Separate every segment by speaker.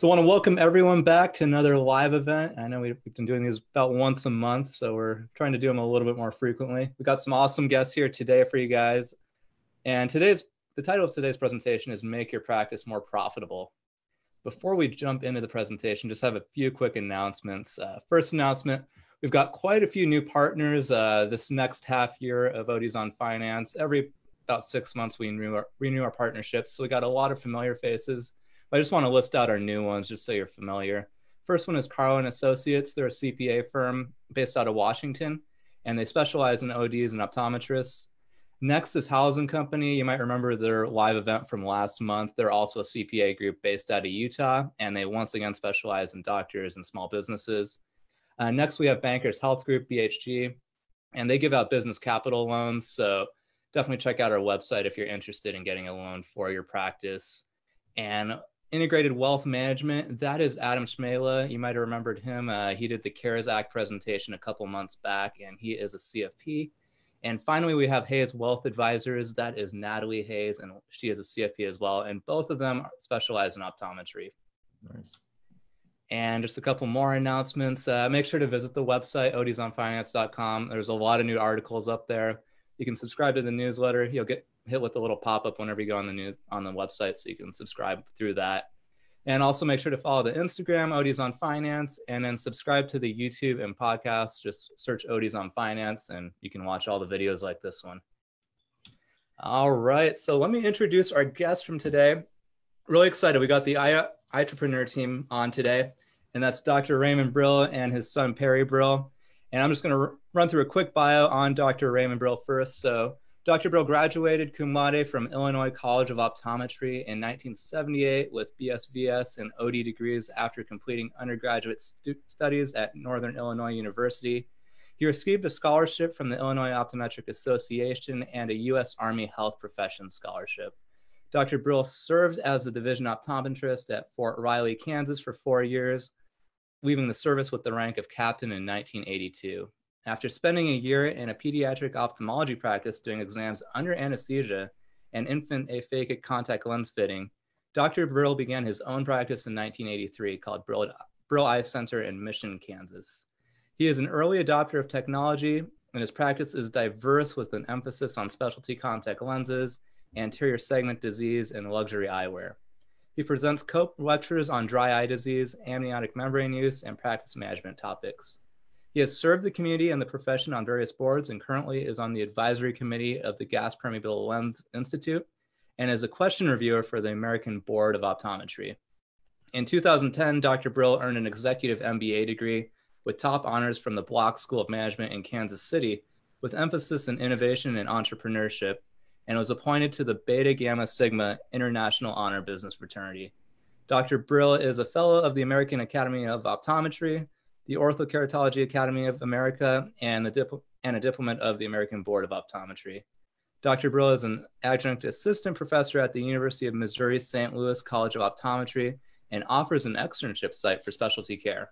Speaker 1: So I want to welcome everyone back to another live event. I know we've been doing these about once a month, so we're trying to do them a little bit more frequently. We've got some awesome guests here today for you guys. And today's the title of today's presentation is Make Your Practice More Profitable. Before we jump into the presentation, just have a few quick announcements. Uh, first announcement, we've got quite a few new partners uh, this next half year of ODs on Finance. Every about six months, we renew our, renew our partnerships. So we got a lot of familiar faces I just want to list out our new ones just so you're familiar. First one is Carlin Associates. They're a CPA firm based out of Washington, and they specialize in ODs and optometrists. Next is Housing Company. You might remember their live event from last month. They're also a CPA group based out of Utah, and they once again specialize in doctors and small businesses. Uh, next, we have Bankers Health Group, BHG, and they give out business capital loans. So definitely check out our website if you're interested in getting a loan for your practice. And integrated wealth management that is adam Schmela. you might have remembered him. Uh, he did the cares act presentation a couple months back and he is a cfp and finally we have hayes wealth advisors. That is natalie hayes and she is a cfp as well. And both of them specialize in optometry.
Speaker 2: Nice.
Speaker 1: And just a couple more announcements. Uh, make sure to visit the website odsonfinance.com there's a lot of new articles up there. You can subscribe to the newsletter. You'll get hit with a little pop up whenever you go on the news on the website, so you can subscribe through that. And also make sure to follow the Instagram ODs on Finance, and then subscribe to the YouTube and podcast. Just search ODs on Finance, and you can watch all the videos like this one. All right, so let me introduce our guest from today. Really excited. We got the I- entrepreneur team on today, and that's Dr. Raymond Brill and his son Perry Brill. And I'm just going to r- run through a quick bio on Dr. Raymond Brill first. So Dr. Brill graduated cum laude from Illinois College of Optometry in 1978 with BSVS and OD degrees after completing undergraduate stu- studies at Northern Illinois University. He received a scholarship from the Illinois Optometric Association and a U.S. Army Health Professions Scholarship. Dr. Brill served as a division optometrist at Fort Riley, Kansas for four years, leaving the service with the rank of captain in 1982. After spending a year in a pediatric ophthalmology practice doing exams under anesthesia and infant aphakic contact lens fitting, Dr. Brill began his own practice in 1983 called Brill, Brill Eye Center in Mission, Kansas. He is an early adopter of technology, and his practice is diverse with an emphasis on specialty contact lenses, anterior segment disease, and luxury eyewear. He presents COPE lectures on dry eye disease, amniotic membrane use, and practice management topics. He has served the community and the profession on various boards and currently is on the advisory committee of the Gas Permeable Lens Institute and is a question reviewer for the American Board of Optometry. In 2010, Dr. Brill earned an executive MBA degree with top honors from the Bloch School of Management in Kansas City, with emphasis in innovation and entrepreneurship, and was appointed to the Beta Gamma Sigma International Honor Business Fraternity. Dr. Brill is a fellow of the American Academy of Optometry, the Orthokeratology Academy of America, and, the dipl- and a diplomat of the American Board of Optometry. Dr. Brill is an adjunct assistant professor at the University of Missouri St. Louis College of Optometry and offers an externship site for specialty care.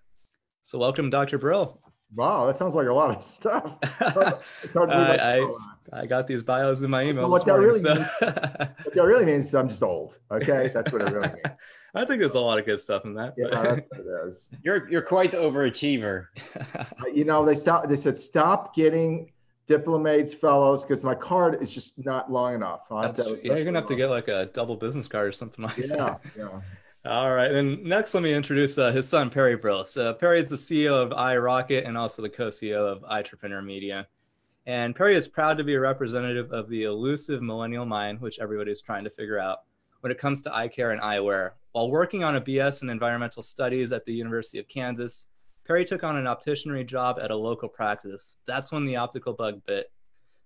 Speaker 1: So, welcome, Dr. Brill.
Speaker 2: Wow, that sounds like a lot of stuff.
Speaker 1: I, I, I, got these bios in my email.
Speaker 2: So what, that really so. means, what that really means is I'm just old. Okay, that's what it really means.
Speaker 1: I think there's a lot of good stuff in that.
Speaker 2: Yeah, that's what it is.
Speaker 3: You're you're quite the overachiever.
Speaker 2: you know, they stopped. They said stop getting diplomats, fellows, because my card is just not long enough.
Speaker 1: To, yeah, you're gonna have to get like a double business card or something like
Speaker 2: yeah,
Speaker 1: that.
Speaker 2: Yeah, yeah.
Speaker 1: All right, and next let me introduce uh, his son Perry Brill. So Perry is the CEO of iRocket and also the co-CEO of Eyetrepreneur Media. And Perry is proud to be a representative of the elusive millennial mind, which everybody's trying to figure out when it comes to eye care and eyewear. While working on a BS in environmental studies at the University of Kansas, Perry took on an opticianry job at a local practice. That's when the optical bug bit.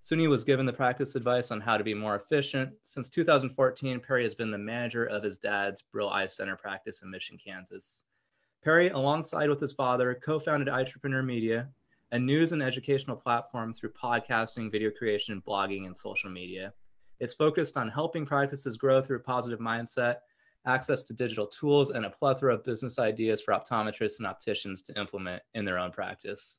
Speaker 1: He was given the practice advice on how to be more efficient. Since 2014, Perry has been the manager of his dad's Brill Eye Center practice in Mission, Kansas. Perry, alongside with his father, co-founded Eyetrepreneur Media, a news and educational platform through podcasting, video creation, blogging, and social media. It's focused on helping practices grow through a positive mindset, access to digital tools, and a plethora of business ideas for optometrists and opticians to implement in their own practice.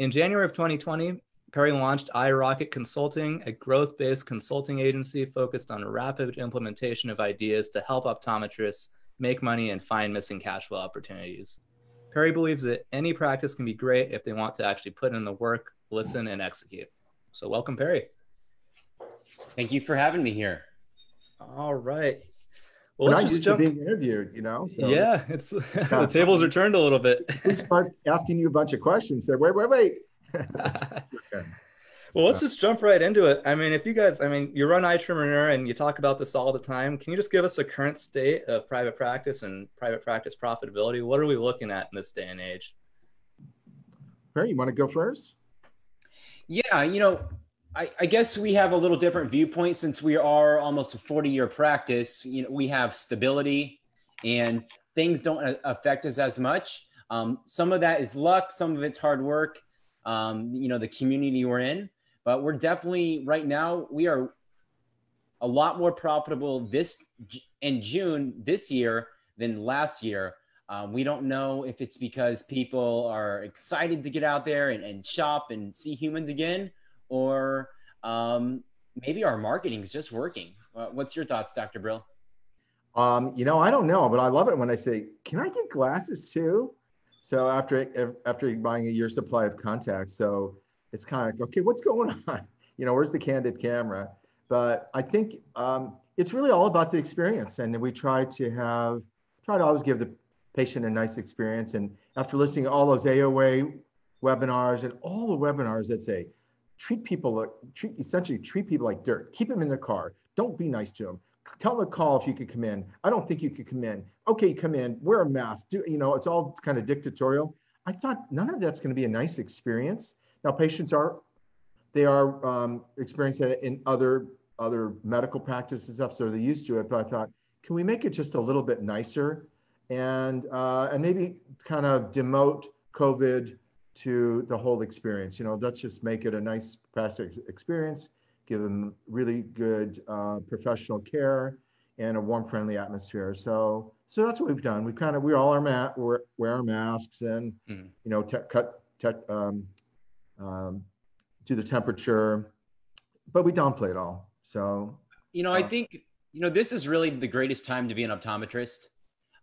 Speaker 1: In January of 2020, Perry launched iRocket Consulting, a growth based consulting agency focused on rapid implementation of ideas to help optometrists make money, and find missing cash flow opportunities. Perry believes that any practice can be great if they want to actually put in the work, listen, and execute. So, welcome, Perry.
Speaker 3: Thank you for having me here.
Speaker 1: All right.
Speaker 2: Well, let's just jump. being interviewed, you know.
Speaker 1: So yeah, it's the tables are turned a little bit.
Speaker 2: we start asking you a bunch of questions. Said, wait, wait, wait.
Speaker 1: well, let's just jump right into it. I mean, if you guys, I mean, you run Eyetrepreneur and you talk about this all the time. Can you just give us a current state of private practice and private practice profitability? What are we looking at in this day and age?
Speaker 2: Perry, you want to go first?
Speaker 3: Yeah, you know, I, I, guess we have a little different viewpoint since we are almost a 40 year practice. You know, we have stability and things don't affect us as much. Um, some of that is luck, some of it's hard work, um, you know, the community we're in. But we're definitely right now, we are a lot more profitable this in June this year than last year. Um, we don't know if it's because people are excited to get out there and, and shop and see humans again, or um, maybe our marketing is just working. Uh, what's your thoughts, Dr. Brill?
Speaker 2: Um, you know, I don't know, but I love it when I say, "Can I get glasses too?" So after after buying a year supply of contacts, so it's kind of like, okay, what's going on? You know, where's the candid camera? But I think um, it's really all about the experience, and we try to have try to always give the patient a nice experience. And after listening to all those AOA webinars and all the webinars that say treat people like treat essentially treat people like dirt. Keep them in the car. Don't be nice to them. Tell them to call if you could come in. I don't think you could come in. Okay, come in. Wear a mask. Do you know? It's all kind of dictatorial. I thought none of that's going to be a nice experience. Now patients are they are um, experiencing it in other other medical practices stuff, so they're used to it. But I thought, can we make it just a little bit nicer, and uh, and maybe kind of demote COVID to the whole experience. You know, let's just make it a nice practice experience, give them really good uh, professional care and a warm, friendly atmosphere. So, so that's what we've done. We kind of we all are mat wear, wear our masks and mm. you know te- cut te- um, um, do the temperature, but we downplay it all. So,
Speaker 3: you know, uh, I think you know this is really the greatest time to be an optometrist.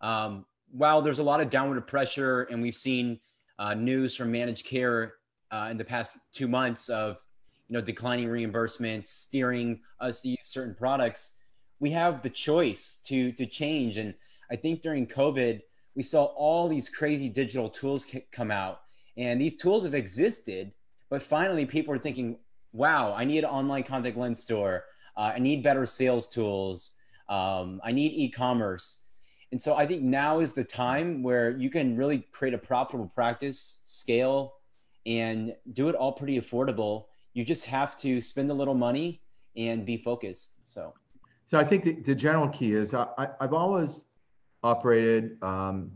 Speaker 3: Um, while there's a lot of downward pressure, and we've seen uh, news from managed care uh, in the past two months of you know declining reimbursements, steering us to use certain products, we have the choice to to change. And I think during COVID, we saw all these crazy digital tools come out, and these tools have existed, but finally people are thinking, "Wow, I need an online contact lens store. Uh, I need better sales tools. Um, I need e-commerce." And so I think now is the time where you can really create a profitable practice, scale, and do it all pretty affordable. You just have to spend a little money and be focused. So,
Speaker 2: so I think the, the general key is I, I, have always operated um,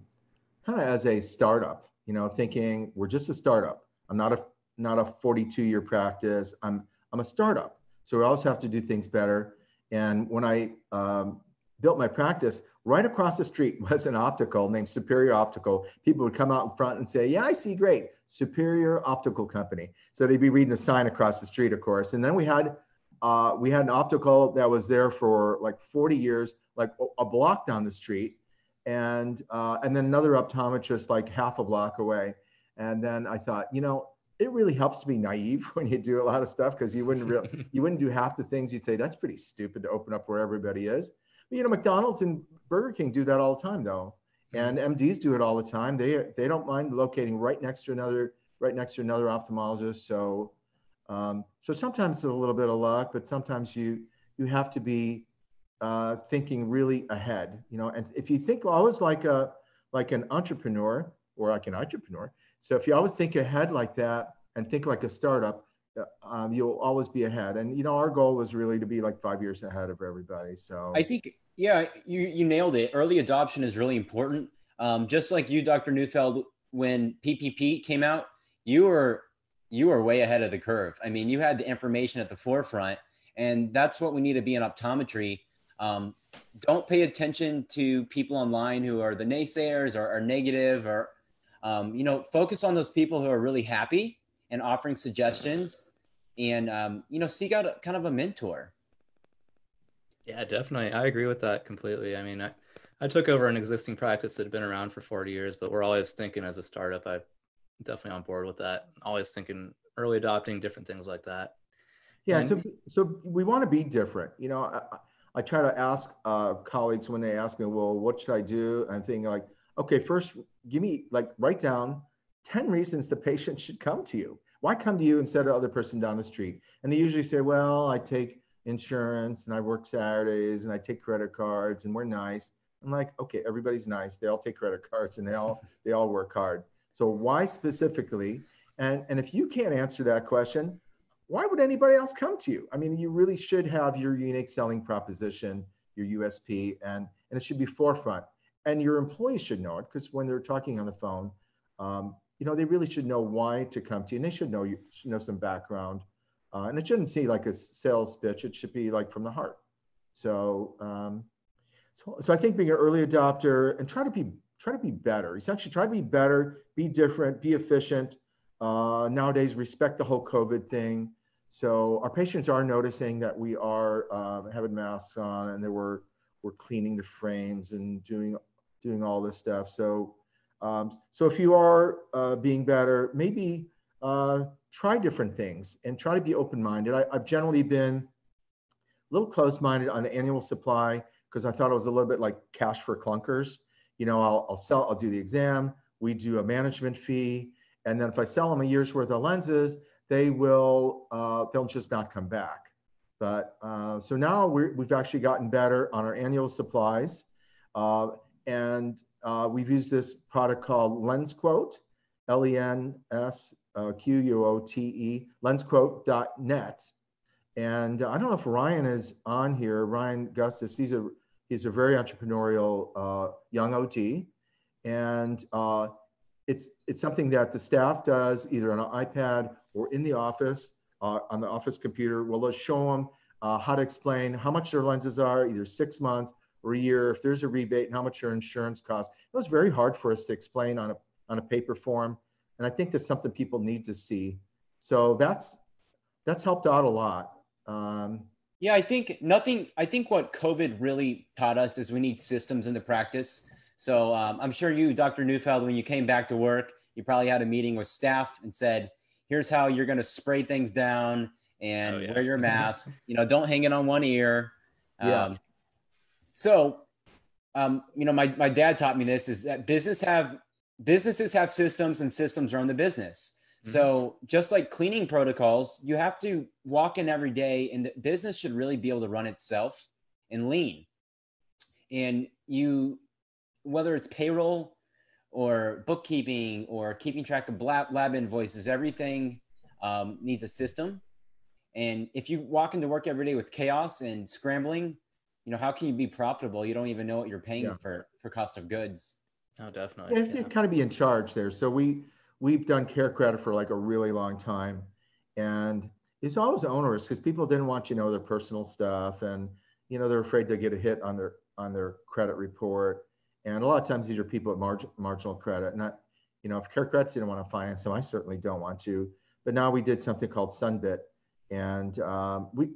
Speaker 2: kind of as a startup. You know, thinking we're just a startup. I'm not a not a 42 year practice. I'm I'm a startup. So we always have to do things better. And when I um, built my practice, right across the street was an optical named Superior Optical. People would come out in front and say, Yeah, I see great. Superior Optical Company. So they'd be reading a sign across the street, of course. And then we had uh, we had an optical that was there for like 40 years, like a block down the street, and uh, and then another optometrist like half a block away. And then I thought, you know, it really helps to be naive when you do a lot of stuff because you wouldn't really you wouldn't do half the things you'd say that's pretty stupid to open up where everybody is you know, McDonald's and Burger King do that all the time, though, and MDs do it all the time. They they don't mind locating right next to another right next to another ophthalmologist. So um, so sometimes it's a little bit of luck, but sometimes you you have to be uh, thinking really ahead. You know, and if you think always like a like an entrepreneur or like an entrepreneur, so if you always think ahead like that and think like a startup, um, you'll always be ahead. And you know, our goal was really to be like five years ahead of everybody. So
Speaker 3: I think, yeah, you you nailed it. Early adoption is really important. Um, just like you, Dr. Neufeld, when PPP came out, you were you were way ahead of the curve. I mean, you had the information at the forefront, and that's what we need to be in optometry. Um, don't pay attention to people online who are the naysayers or are negative or um, you know focus on those people who are really happy and offering suggestions and um, you know seek out a, kind of a mentor
Speaker 1: yeah definitely i agree with that completely i mean I, I took over an existing practice that had been around for 40 years, but we're always thinking as a startup. I'm definitely on board with that. Always thinking early adopting different things like that.
Speaker 2: Yeah, and, so so we want to be different. You know, I, I try to ask uh, colleagues when they ask me, well, what should I do? I'm thinking like, okay, first give me like write down 10 reasons the patient should come to you. Why come to you instead of the other person down the street? And they usually say, well, I take insurance and I work Saturdays and I take credit cards and we're nice. I'm like, okay, everybody's nice. They all take credit cards and they all they all work hard. So why specifically? And and if you can't answer that question, why would anybody else come to you? I mean, you really should have your unique selling proposition, your USP, and and it should be forefront. And your employees should know it because when they're talking on the phone, um, you know, they really should know why to come to you, and they should know you should know some background. Uh, and it shouldn't be like a sales pitch; it should be like from the heart. So, um, so, so I think being an early adopter and try to be try to be better. Essentially, try to be better, be different, be efficient. Uh, nowadays, respect the whole COVID thing. So our patients are noticing that we are um, having masks on, and that we're we're cleaning the frames and doing doing all this stuff. So um, so if you are uh, being better, maybe uh, try different things and try to be open-minded. I, have generally been a little close-minded on the annual supply because I thought it was a little bit like cash for clunkers. You know, I'll, I'll sell, I'll do the exam, we do a management fee, and then if I sell them a year's worth of lenses, they will, uh, they'll just not come back. But uh, so now we have actually gotten better on our annual supplies. Uh, and uh, we've used this product called LensQuote, L-E-N-S-Q-U-O-T-E, lensquote.net. And I don't know if Ryan is on here, Ryan Gustus, he's a, he's a very entrepreneurial uh, young OD. And uh, it's, it's something that the staff does either on an iPad or in the office, uh, on the office computer. We'll show them uh, how to explain how much their lenses are, either six months or a year, if there's a rebate and how much your insurance costs. It was very hard for us to explain on a, on a paper form. And I think that's something people need to see. So that's, that's helped out a lot. Um,
Speaker 3: yeah, I think nothing, I think what COVID really taught us is we need systems in the practice. So um, I'm sure you, Dr. Neufeld, when you came back to work, you probably had a meeting with staff and said, here's how you're going to spray things down and oh, yeah. wear your mask. you know, don't hang it on one ear. Yeah. So, um, you know, my, my dad taught me this is that business have businesses have systems and systems run the business. Mm-hmm. So just like cleaning protocols, you have to walk in every day and the business should really be able to run itself and lean. And you, whether it's payroll or bookkeeping or keeping track of lab, lab invoices, everything um, needs a system. And if you walk into work every day with chaos and scrambling, you know, how can you be profitable? You don't even know what you're paying yeah. for for cost of goods.
Speaker 1: Oh, definitely.
Speaker 2: You have to kind of be in charge there. So we we've done CareCredit for like a really long time, and it's always onerous because people didn't want you to know their personal stuff, and you know they're afraid to get a hit on their on their credit report. And a lot of times these are people at margin, marginal credit. Not, you know, if CareCredit didn't want to finance them, I certainly don't want to. But now we did something called Sunbit, and um, we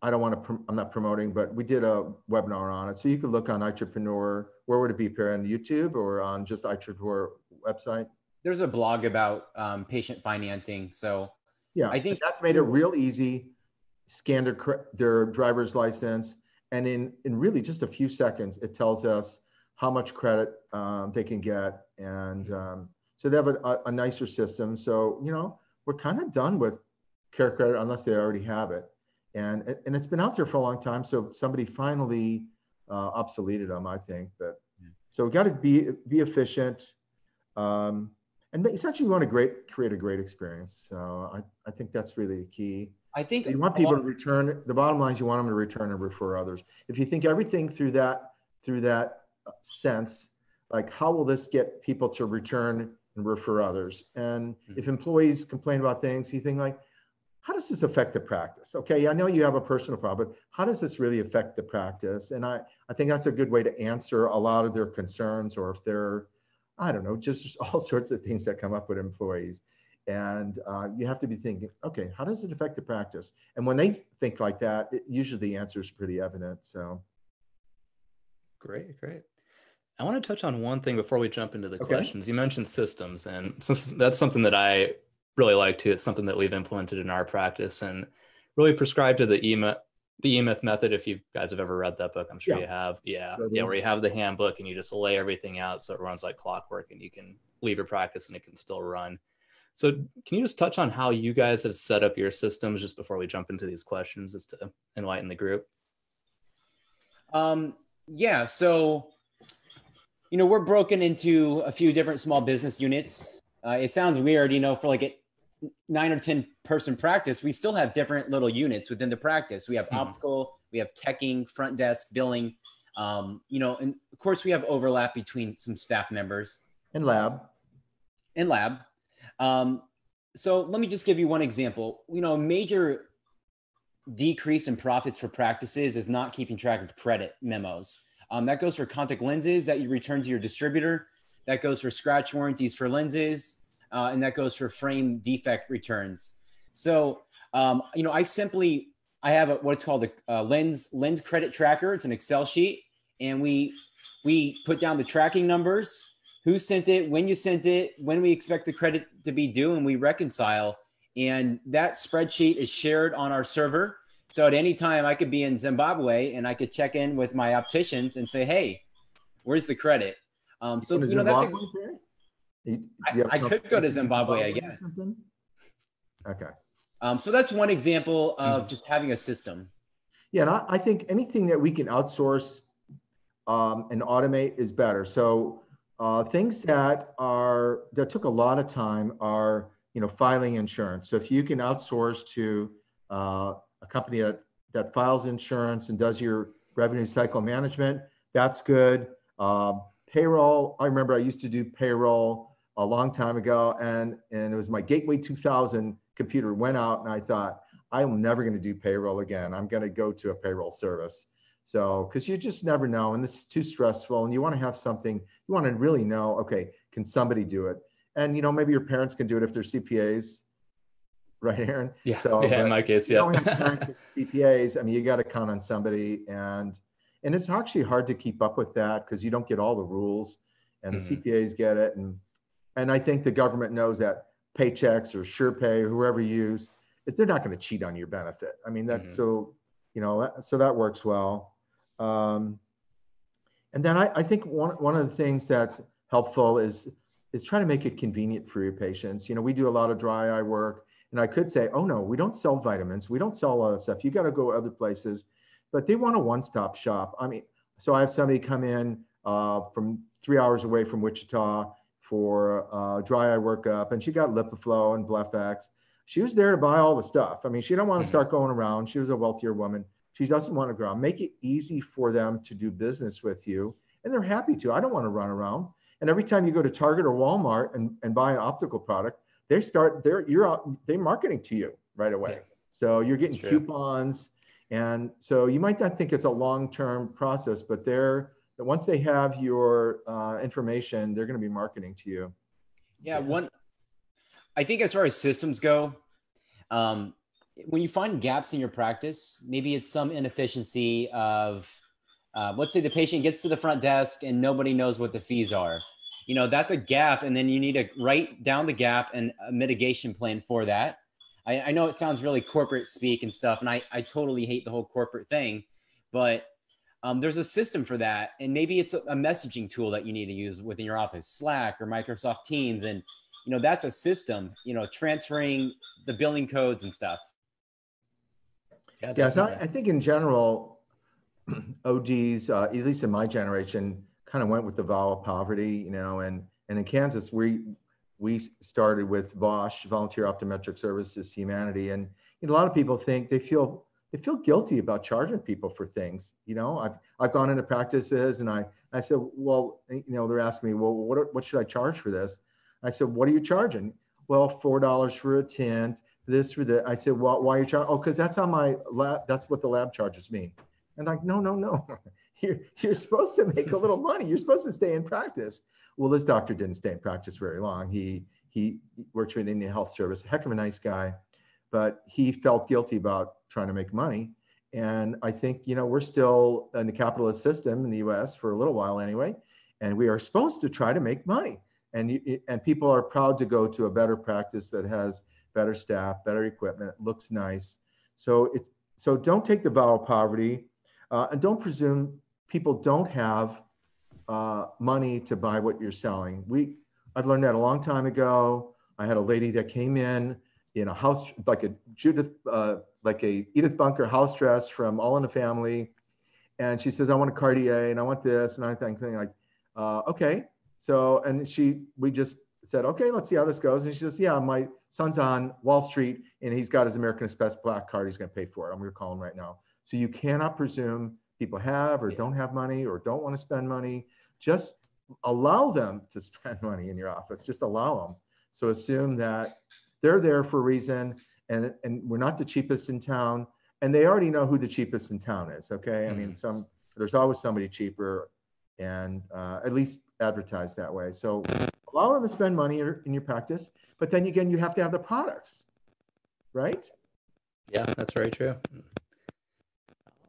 Speaker 2: I don't want to, I'm not promoting, but we did a webinar on it. So you can look on Eyetrepreneur. Where would it be, Per? On YouTube or on just Eyetrepreneur website?
Speaker 3: There's a blog about um, patient financing. So
Speaker 2: yeah, I think that's made it real easy. Scan their, their driver's license. And in, in really just a few seconds, it tells us how much credit um, they can get. And um, so they have a, a nicer system. So, you know, we're kind of done with care credit unless they already have it and and it's been out there for a long time. So somebody finally uh, obsoleted them, I think. But yeah. so we got to be be efficient, um, and essentially want to great create a great experience. So I, I think that's really key.
Speaker 3: I think
Speaker 2: you want people to return. The bottom line is you want them to return and refer others. If you think everything through that through that sense, like how will this get people to return and refer others? And mm-hmm. if employees complain about things, you think like how does this affect the practice? Okay, I know you have a personal problem, but how does this really affect the practice? And I, I think that's a good way to answer a lot of their concerns or if they're, I don't know, just all sorts of things that come up with employees. And uh, you have to be thinking, okay, how does it affect the practice? And when they think like that, it, usually the answer is pretty evident. So
Speaker 1: great, great. I want to touch on one thing before we jump into the okay. questions. You mentioned systems, and since that's something that I really like too, it's something that we've implemented in our practice and really prescribed to the EMA the E-Myth method. If you guys have ever read that book, I'm sure yeah. you have. Yeah, yeah, where you have the handbook and you just lay everything out so it runs like clockwork, and you can leave your practice and it can still run. So, can you just touch on how you guys have set up your systems just before we jump into these questions, just to enlighten the group?
Speaker 3: Um, yeah. So, you know, we're broken into a few different small business units. Uh, it sounds weird, you know, for like a nine or 10 person practice, we still have different little units within the practice. We have mm-hmm. optical, we have teching, front desk, billing. Um, you know, and of course, we have overlap between some staff members
Speaker 2: and lab.
Speaker 3: And lab. Um, so let me just give you one example. You know, a major decrease in profits for practices is not keeping track of credit memos. Um, that goes for contact lenses that you return to your distributor. That goes for scratch warranties for lenses, uh, and that goes for frame defect returns. So, um, you know, I simply I have a, what's called a, a lens lens credit tracker. It's an Excel sheet, and we we put down the tracking numbers, who sent it, when you sent it, when we expect the credit to be due, and we reconcile. And that spreadsheet is shared on our server so at any time, I could be in Zimbabwe and I could check in with my opticians and say, "Hey, where's the credit?" Um, so you know that's. A, you, I, I could go to Zimbabwe, I guess.
Speaker 2: Okay.
Speaker 3: Um, so that's one example of mm-hmm. just having a system.
Speaker 2: Yeah, and I, I think anything that we can outsource um, and automate is better. So uh, things that are that took a lot of time are you know filing insurance. So if you can outsource to uh, a company that, that files insurance and does your revenue cycle management. That's good. Um, payroll, I remember I used to do payroll a long time ago, and, and it was my Gateway 2000 computer went out, and I thought, I'm never going to do payroll again. I'm going to go to a payroll service. So, because you just never know, and this is too stressful, and you want to have something, you want to really know, okay, can somebody do it? And you know, maybe your parents can do it if they're CPAs, right, Aaron?
Speaker 1: Yeah. So, yeah, in my case, yeah.
Speaker 2: CPAs. I mean, you got to count on somebody, and and it's actually hard to keep up with that because you don't get all the rules, and the mm-hmm. CPAs get it, and and I think the government knows that Paychex or SurePay or whoever you use, they're not going to cheat on your benefit. I mean, that mm-hmm. so you know that, so that works well. Um, and then I, I think one one of the things that's helpful is is trying to make it convenient for your patients. You know, we do a lot of dry eye work and I could say, oh no, we don't sell vitamins. We don't sell all that stuff. You got to go other places. But they want a one stop shop. I mean, so I have somebody come in uh, from three hours away from Wichita for uh, dry eye workup, and she got LipiFlow and BlephEx. She was there to buy all the stuff. I mean, she don't want to mm-hmm. start going around. She was a wealthier woman. She doesn't want to go around. Make it easy for them to do business with you, and they're happy to. I don't want to run around. And every time you go to Target or Walmart and, and buy an optical product, they start they're you're out they marketing to you right away. Yeah. So you're getting coupons, and so you might not think it's a long-term process, but they're once they have your uh, information, they're going to be marketing to you.
Speaker 3: Yeah, one. I think as far as systems go, um, when you find gaps in your practice, maybe it's some inefficiency of, uh, let's say the patient gets to the front desk and nobody knows what the fees are you know that's a gap and then you need to write down the gap and a mitigation plan for that i, I know it sounds really corporate speak and stuff and I, I totally hate the whole corporate thing but um, there's a system for that and maybe it's a, a messaging tool that you need to use within your office slack or microsoft teams and you know that's a system you know transferring the billing codes and stuff.
Speaker 2: Yeah, yeah so I, I think in general ods uh, at least in my generation kind of went with the vow of poverty, you know, and and in Kansas we we started with VOSH, Volunteer Optometric Services Humanity, and you know, a lot of people think they feel they feel guilty about charging people for things. You know, I've I've gone into practices and I I said, well, you know, they're asking me, well, what what should I charge for this? I said, what are you charging? Well, four dollars for a tent. this for that. I said, well, why are you charging? Oh, because that's on my lab. That's what the lab charges me. And like, no, no, no. you're, you're supposed to make a little money. You're supposed to stay in practice. Well, this doctor didn't stay in practice very long. He, he worked for an Indian health service, heck of a nice guy, but he felt guilty about trying to make money. And I think, you know, we're still in the capitalist system in the US for a little while anyway. and we are supposed to try to make money. And you, and people are proud to go to a better practice that has better staff, better equipment, looks nice. So it's so don't take the vow of poverty, uh, and don't presume people don't have uh, money to buy what you're selling. We I've learned that a long time ago. I had a lady that came in in a house like a Judith uh, like a Edith Bunker house dress from All in the Family, and she says I want a Cartier and I want this and I think like uh, okay. So and she we just said okay let's see how this goes. And she says yeah my son's on Wall Street and he's got his American Express black card. He's going to pay for it. I'm going to call him right now. So you cannot presume people have or don't have money or don't want to spend money. Just allow them to spend money in your office. Just allow them so assume that they're there for a reason and, and we're not the cheapest in town and they already know who the cheapest in town is okay? Mm-hmm. i mean mm-hmm. some there's always somebody cheaper and uh, at least advertise that way. So allow them to spend money in your practice but then again you have to have the products right?
Speaker 1: Yeah that's very true.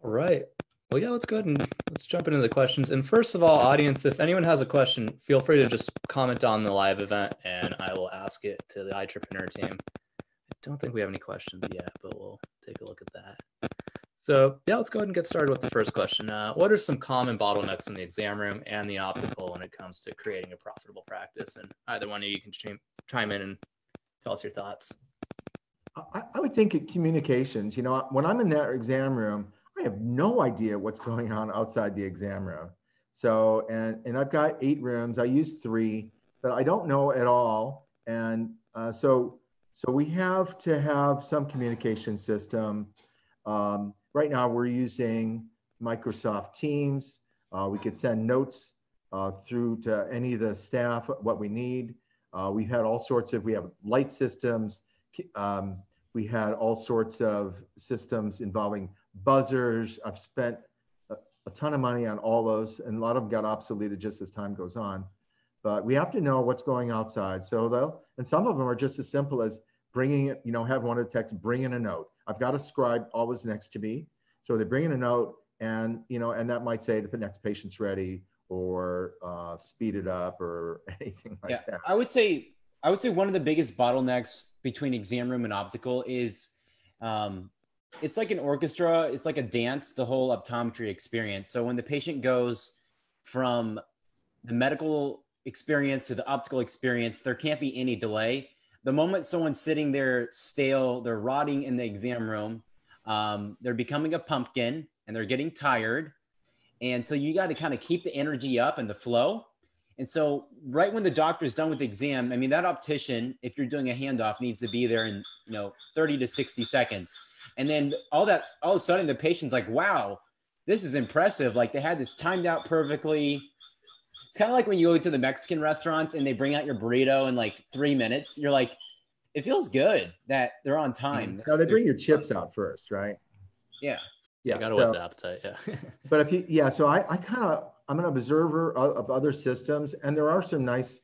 Speaker 1: All right well, yeah, let's go ahead and let's jump into the questions. And first of all, audience, if anyone has a question, feel free to just comment on the live event and I will ask it to the Eyetrepreneur team. I don't think we have any questions yet, but we'll take a look at that. So yeah, let's go ahead and get started with the first question. Uh, what are some common bottlenecks in the exam room and the optical when it comes to creating a profitable practice? And either one of you can chime in and tell us your thoughts.
Speaker 2: I, I would think it communications. You know, when I'm in that exam room, I have no idea what's going on outside the exam room. So, and, and I've got eight rooms. I use three, but I don't know at all. And uh, so, so we have to have some communication system. Um, right now, we're using Microsoft Teams. Uh, we could send notes uh, through to any of the staff what we need. Uh, we've had all sorts of, we have light systems. Um, we had all sorts of systems involving buzzers. I've spent a, a, ton of money on all those, and a lot of them got obsoleted just as time goes on. But we have to know what's going outside. So though, and some of them are just as simple as bringing it, you know, have one of the texts, bring in a note. I've got a scribe always next to me. So they bring in a note and, you know, and that might say that the next patient's ready or uh, speed it up or anything like yeah, that.
Speaker 3: I would say, I would say one of the biggest bottlenecks between exam room and optical is um, it's like an orchestra it's like a dance the whole optometry experience. So when the patient goes from the medical experience to the optical experience there can't be any delay. The moment someone's sitting there stale they're rotting in the exam room um, they're becoming a pumpkin and they're getting tired. And so you got to kind of keep the energy up and the flow. And so right when the doctor's done with the exam i mean that optician if you're doing a handoff needs to be there in you know 30 to 60 seconds and then all that, all of a sudden, the patient's like, wow, this is impressive. Like they had this timed out perfectly. It's kind of like when you go to the Mexican restaurants and they bring out your burrito in like three minutes. You're like, it feels good that they're on time.
Speaker 2: No, they bring your chips out first, right?
Speaker 3: Yeah.
Speaker 1: Yeah. I got to so, the appetite. Yeah.
Speaker 2: but if you, yeah, so I, I kind of, I'm an observer of, of, other systems, and there are some nice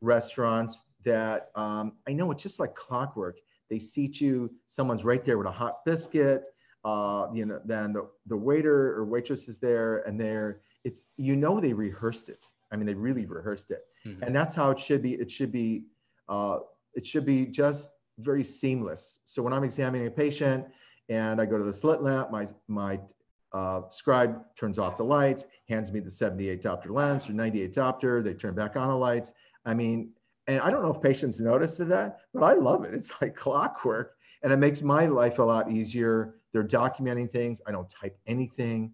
Speaker 2: restaurants that um, I know it's just like clockwork. They seat you, someone's right there with a hot biscuit. Uh, you know, then the, the waiter or waitress is there and they're, it's, you know, they rehearsed it. I mean, they really rehearsed it. Mm-hmm. And that's how it should be. It should be, uh, it should be just very seamless. So when I'm examining a patient and I go to the slit lamp, my, my uh, scribe turns off the lights, hands me the 78 diopter lens or 98 diopter. They turn back on the lights. I mean, and I don't know if patients notice that, but I love it. It's like clockwork and it makes my life a lot easier. They're documenting things. I don't type anything.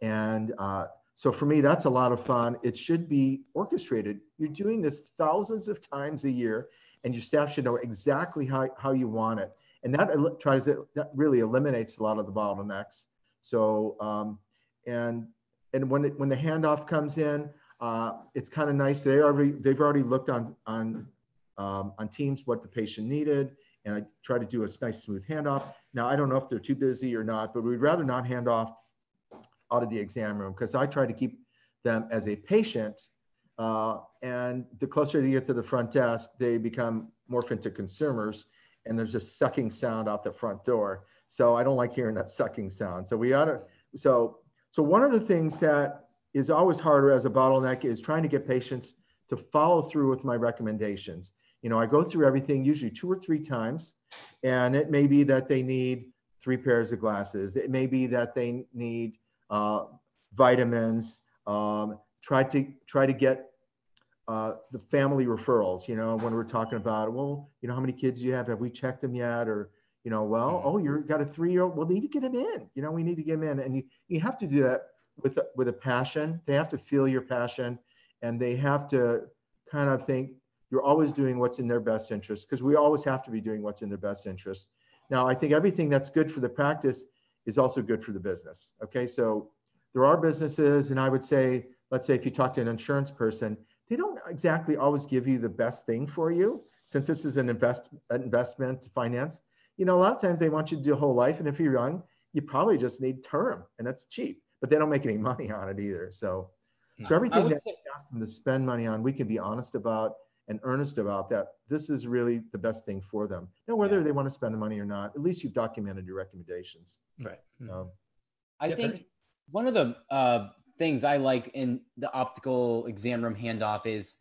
Speaker 2: And uh, so for me, that's a lot of fun. It should be orchestrated. You're doing this thousands of times a year and your staff should know exactly how, how you want it. And that tries to, that really eliminates a lot of the bottlenecks. So, um, and, and when, it, when the handoff comes in, uh, it's kind of nice. They already they've already looked on on um, on Teams what the patient needed, and I try to do a nice smooth handoff. Now I don't know if they're too busy or not, but we'd rather not hand off out of the exam room because I try to keep them as a patient. Uh, and the closer they get to the front desk, they become morph into consumers, and there's a sucking sound out the front door. So I don't like hearing that sucking sound. So we ought to. So so one of the things that is always harder as a bottleneck is trying to get patients to follow through with my recommendations. You know, I go through everything usually two or three times, and it may be that they need three pairs of glasses. It may be that they need uh, vitamins. Um, try to try to get uh, the family referrals. You know, when we're talking about, well, you know, how many kids do you have? Have we checked them yet? Or you know, well, mm-hmm. oh, you've got a three-year-old. Well, need to get him in. You know, we need to get him in, and you you have to do that with with a passion. They have to feel your passion, and they have to kind of think you're always doing what's in their best interest because we always have to be doing what's in their best interest. Now, I think everything that's good for the practice is also good for the business. Okay, so there are businesses, and I would say, let's say if you talk to an insurance person, they don't exactly always give you the best thing for you. Since this is an invest investment finance, you know, a lot of times they want you to do a whole life, and if you're young, you probably just need term, and that's cheap but they don't make any money on it either. So, no, so everything that say- ask them to spend money on, we can be honest about and earnest about that. This is really the best thing for them. Now, whether yeah. they want to spend the money or not, at least you've documented your recommendations.
Speaker 1: Right.
Speaker 3: Um, I think one of the uh, things I like in the optical exam room handoff is,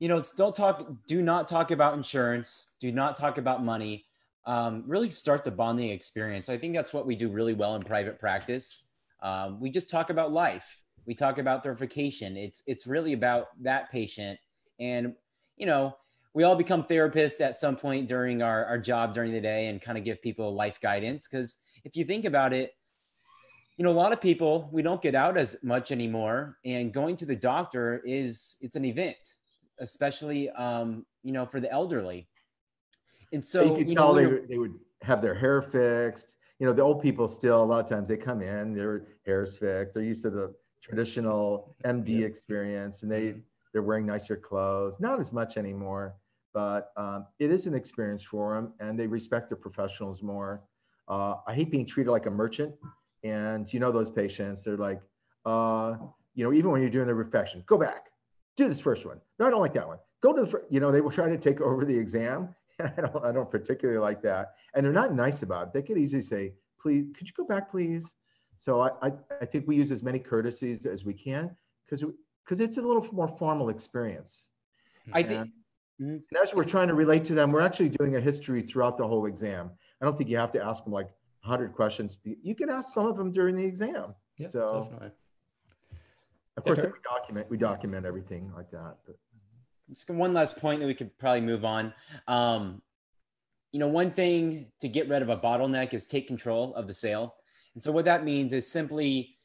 Speaker 3: you know, don't talk, do not talk about insurance, do not talk about money. Um, really start the bonding experience. I think that's what we do really well in private practice. Um, we just talk about life. We talk about their vacation. It's it's really about that patient, and you know, we all become therapists at some point during our, our job during the day and kind of give people life guidance. Because if you think about it, you know, a lot of people we don't get out as much anymore, and going to the doctor is it's an event, especially um, you know for the elderly. And so
Speaker 2: you could you tell they, they would have their hair fixed you know, the old people still, a lot of times they come in, their hair's fixed, they're used to the traditional MD experience and they, mm-hmm. they're wearing nicer clothes, not as much anymore, but um, it is an experience for them and they respect the professionals more. Uh, I hate being treated like a merchant. And you know, those patients, they're like, uh, you know, even when you're doing the reflection, go back, do this first one. No, I don't like that one. Go to the, you know, they will try to take over the exam I don't, I don't particularly like that. And they're not nice about it. They could easily say, please, could you go back, please? So I, I, I think we use as many courtesies as we can because because it's a little more formal experience.
Speaker 3: I think.
Speaker 2: And as we're trying to relate to them, we're actually doing a history throughout the whole exam. I don't think you have to ask them like 100 questions. You can ask some of them during the exam. Yeah, so, definitely. of course, yeah, we document we document everything like that. But
Speaker 3: just one last point that we could probably move on. Um, you know, one thing to get rid of a bottleneck is take control of the sale. And so what that means is simply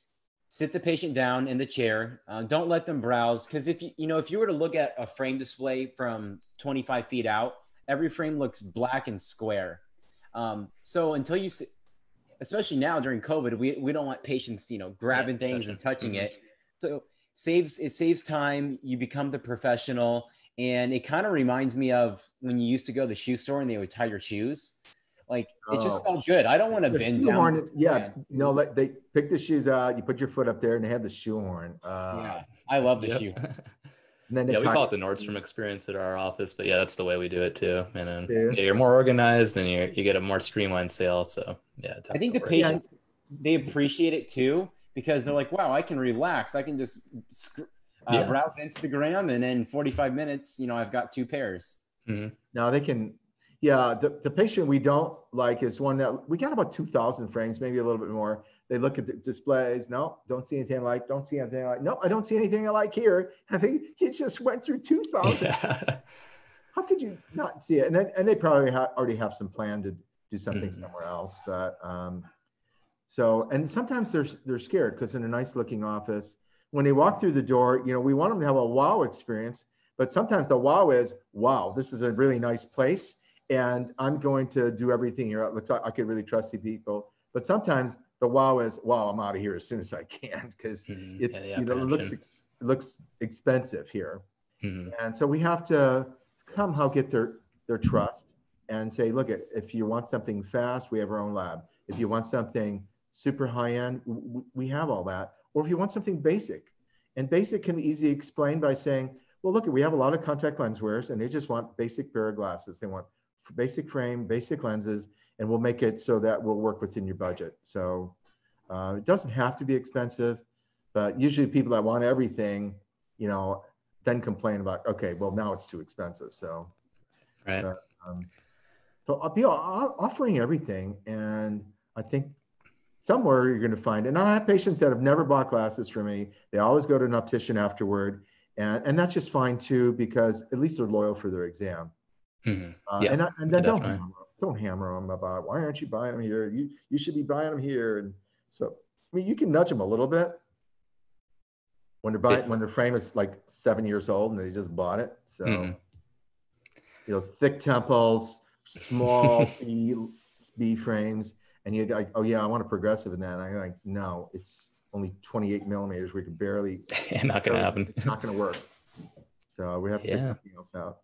Speaker 3: sit the patient down in the chair. Uh, don't let them browse because if you you know if you were to look at a frame display from 25 feet out, every frame looks black and square. Um, so until you, especially now during COVID, we we don't want patients you know grabbing yeah, things and touching mm-hmm. it. So saves it saves time. You become the professional, and it kind of reminds me of when you used to go to the shoe store and they would tie your shoes. Like it just oh. felt good. I don't want to bend down.
Speaker 2: Horn, yeah, no, let, they pick the shoes out. You put your foot up there, and they have the shoe horn. Uh,
Speaker 3: yeah, I love the yep. shoe.
Speaker 1: yeah, we call it the Nordstrom experience at our office, but yeah, that's the way we do it too. And then yeah. Yeah, you're more organized, and you you get a more streamlined sale. So yeah,
Speaker 3: I think the patients they appreciate it too because they're like, wow, I can relax. I can just sc- uh, yeah. browse Instagram, and in 45 minutes, you know, I've got two pairs.
Speaker 2: Mm-hmm. Now they can, yeah. The, the patient we don't like is one that we got about 2,000 frames, maybe a little bit more. They look at the displays. No, don't see anything I like. Don't see anything I like. No, I don't see anything I like here. I think he just went through 2,000. Yeah. How could you not see it? And then, and they probably ha- already have some plan to do something mm-hmm. somewhere else. But um, so, and sometimes they're they're scared because in a nice looking office, when they walk through the door, you know, we want them to have a wow experience. But sometimes the wow is, wow, this is a really nice place, and I'm going to do everything here. Let's I could really trust the people. But sometimes the wow is, wow, I'm out of here as soon as I can because mm-hmm. it's yeah, you know it looks ex- looks expensive here, mm-hmm. and so we have to somehow get their their trust and say, look, if you want something fast, we have our own lab. If you want something super high end, we have all that or if you want something basic. And basic can be easily explained by saying, well, look, we have a lot of contact lens wearers and they just want basic pair of glasses. They want basic frame, basic lenses, and we'll make it so that will work within your budget. So uh, it doesn't have to be expensive, But usually people that want everything, you know, then complain about, okay, well, now it's too expensive. So,
Speaker 1: right.
Speaker 2: Um, so I'll be offering everything. And I think somewhere you're going to find, and I have patients that have never bought glasses from me. They always go to an optician afterward. And, and that's just fine too, because at least they're loyal for their exam.
Speaker 1: Mm-hmm.
Speaker 2: Uh,
Speaker 1: yeah,
Speaker 2: and, and then don't hammer, don't hammer them about why aren't you buying them here? You you should be buying them here. And so I mean, you can nudge them a little bit when they're buying
Speaker 1: Yeah.
Speaker 2: when their frame is like seven years old and they just bought it. So
Speaker 1: Mhm.
Speaker 2: you know, thick temples, small B, B frames, and you're like, oh yeah, I want a progressive in that. And I'm like, no, it's only 28 millimeters. We can barely.
Speaker 1: not gonna happen.
Speaker 2: It's not going to work. So we have to
Speaker 1: Yeah.
Speaker 2: something else out.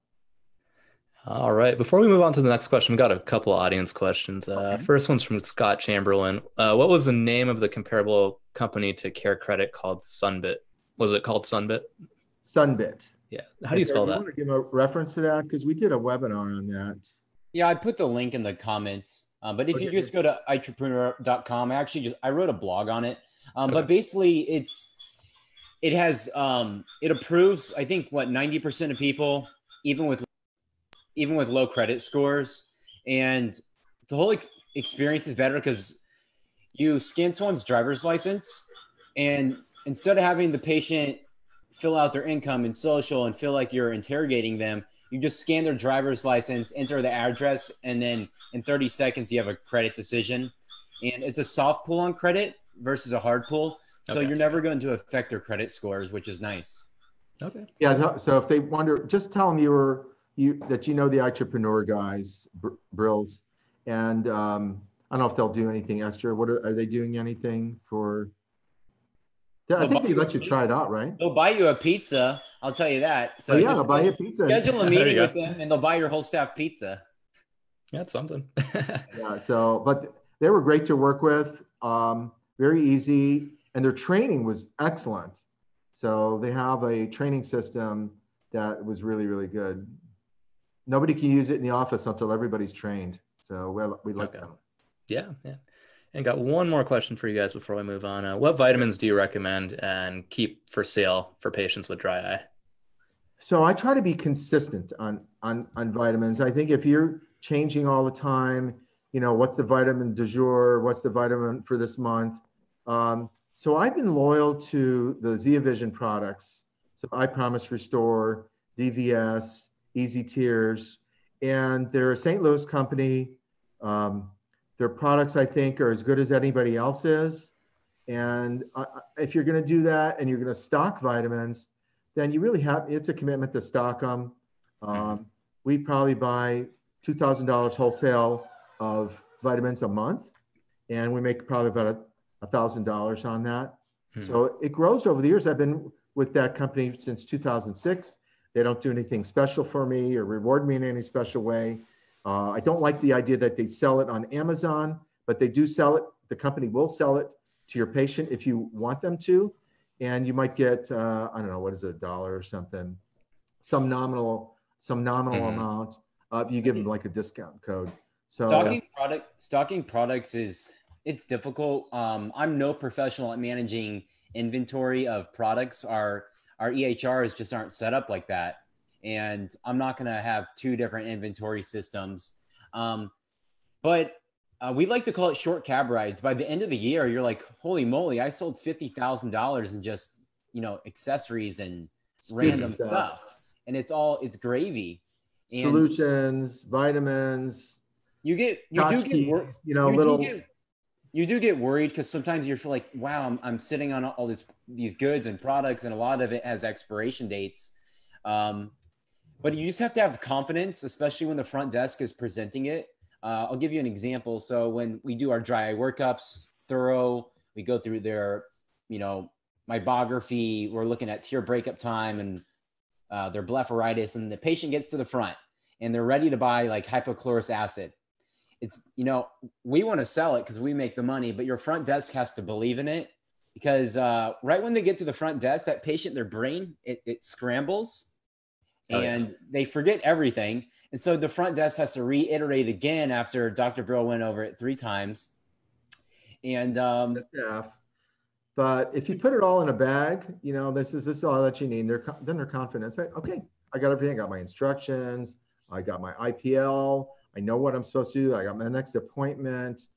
Speaker 1: All right. Before we move on to the next question, we got a couple audience questions. Uh, First one's from Scott Chamberlain. Uh, what was the name of the comparable company to CareCredit called Sunbit? Was it called Sunbit?
Speaker 2: Sunbit.
Speaker 1: Yeah. How do you spell
Speaker 2: Do
Speaker 1: that?
Speaker 2: want to give a reference to that because we did a webinar on that.
Speaker 3: Yeah, I put the link in the comments. Uh, but if you just go to eyetrepreneur.com, I actually just I wrote a blog on it. Um,
Speaker 1: Okay.
Speaker 3: But basically, it's it has um, it approves. I think what ninety percent of people, even with even with low credit scores, and the whole ex- experience is better because you scan someone's driver's license, and instead of having the patient fill out their income and social and feel like you're interrogating them, you just scan their driver's license, enter the address, and then in 30 seconds you have a credit decision. And it's a soft pull on credit versus a hard pull. So
Speaker 1: Okay.
Speaker 3: you're never going to affect their credit scores, which is nice.
Speaker 1: Okay.
Speaker 2: Yeah. So if they wonder, just tell them you were you that you know the Eyetrepreneur guys, Br- Brills, and um, I don't know if they'll do anything extra. What are, are they doing? Anything for? Yeah, I
Speaker 3: They'll
Speaker 2: think they let you try it out, right?
Speaker 3: They'll buy you a pizza. I'll tell you that. So
Speaker 2: oh yeah, they'll buy you a pizza.
Speaker 3: schedule a meeting with them and they'll buy your whole staff pizza.
Speaker 1: That's something.
Speaker 2: Yeah. So, but they were great to work with. Um, very easy, and their training was excellent. So they have a training system that was really, really good. Nobody can use it in the office until everybody's trained. So we, we like
Speaker 1: Okay.
Speaker 2: them.
Speaker 1: yeah. Yeah. And got one more question for you guys before we move on. Uh, what vitamins do you recommend and keep for sale for patients with dry eye?
Speaker 2: So I try to be consistent on on on vitamins. I think if you're changing all the time, you know, what's the vitamin du jour? What's the vitamin for this month? Um, so I've been loyal to the ZeaVision products. So EyePromise Restore, DVS, EZ Tears, and they're a St. Louis company. Um, their products, I think, are as good as anybody else's. And I, I- if you're going to do that and you're going to stock vitamins, then you really have it's a commitment to stock them. Um, we probably buy two thousand dollars wholesale of vitamins a month, and we make probably about a thousand dollars on that.
Speaker 1: Hmm.
Speaker 2: So it grows over the years. I've been with that company since 2006. They don't do anything special for me or reward me in any special way. Uh, I don't like the idea that they sell it on Amazon, but they do sell it. The company will sell it to your patient if you want them to and you might get uh, I don't know what is it a dollar or something, some nominal some nominal
Speaker 1: Mhm.
Speaker 2: amount. Uh, you give them like a discount code. So
Speaker 3: Stocking product stocking products is it's difficult. Um, I'm no professional at managing inventory of products. Our our EHRs just aren't set up like that, and I'm not gonna have two different inventory systems. Um, but uh, we like to call it short cab rides. By the end of the year, you're like, holy moly, I sold fifty thousand dollars in just you know accessories and random stuff, and it's all it's gravy. And
Speaker 2: solutions, vitamins,
Speaker 3: you get you do get
Speaker 2: you know,
Speaker 3: you
Speaker 2: little
Speaker 3: get, you do get worried because sometimes you feel like wow I'm, I'm sitting on all these these goods and products and a lot of it has expiration dates. Um, but you just have to have confidence especially when the front desk is presenting it. Uh, i'll give you an example. So when we do our dry eye workups thorough we go through their you know meibography we're looking at tear breakup time and uh, their blepharitis and the patient gets to the front and they're ready to buy like hypochlorous acid it's you know we want to sell it because we make the money but your front desk has to believe in it because uh, right when they get to the front desk that patient their brain it, it scrambles
Speaker 1: Oh, yeah.
Speaker 3: and they forget everything and so the front desk has to reiterate again after dr brill went over it three times and um,
Speaker 2: the staff. But if you put it all in a bag, you know, this is this is all that you need. They're then they're confident. Say, okay, I got everything. I got my instructions. I got my IPL. I know what I'm supposed to do. I got my next appointment,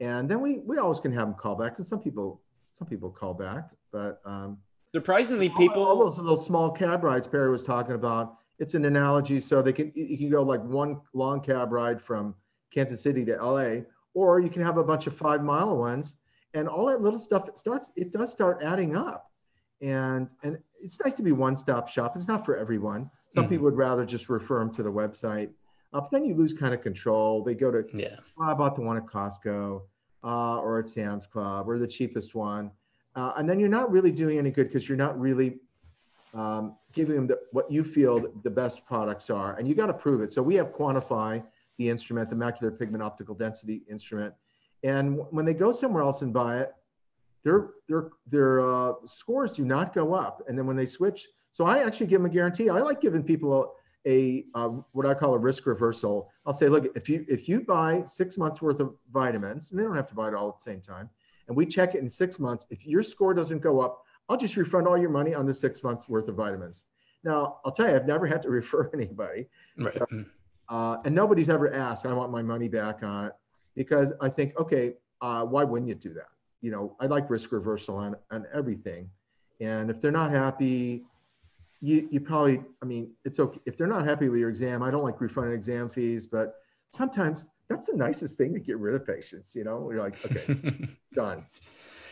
Speaker 2: and then we we always can have them call back. And some people some people call back, but um,
Speaker 3: surprisingly, people
Speaker 2: all, all those little small cab rides Perry was talking about. It's an analogy, so they can you can go like one long cab ride from Kansas City to LA, or you can have a bunch of five mile ones, and all that little stuff it starts it does start adding up, and and it's nice to be one stop shop. It's not for everyone. Some mm-hmm. people would rather just refer them to the website. Uh, but then you lose kind of control. They go to,
Speaker 1: yeah,
Speaker 2: oh, I bought the one at Costco uh, or at Sam's Club or the cheapest one. Uh, and then you're not really doing any good because you're not really um, giving them the, what you feel the best products are. And you got to prove it. So we have QuantifEYE, the instrument, the macular pigment optical density instrument. And when they go somewhere else and buy it, their, their, their uh, scores do not go up. And then when they switch, so I actually give them a guarantee. I like giving people a, uh, what I call a risk reversal. I'll say, look, if you if you buy six months worth of vitamins, and they don't have to buy it all at the same time, and we check it in six months, if your score doesn't go up, I'll just refund all your money on the six months worth of vitamins. Now, I'll tell you, I've never had to refer anybody. Right. So, uh, and nobody's ever asked, I want my money back on it because I think, okay, uh, why wouldn't you do that? You know, I like risk reversal on, on everything. And if they're not happy, you, you probably, I mean, it's okay. If they're not happy with your exam, I don't like refunding exam fees, but sometimes that's the nicest thing to get rid of patients, you know, you're like, okay, done.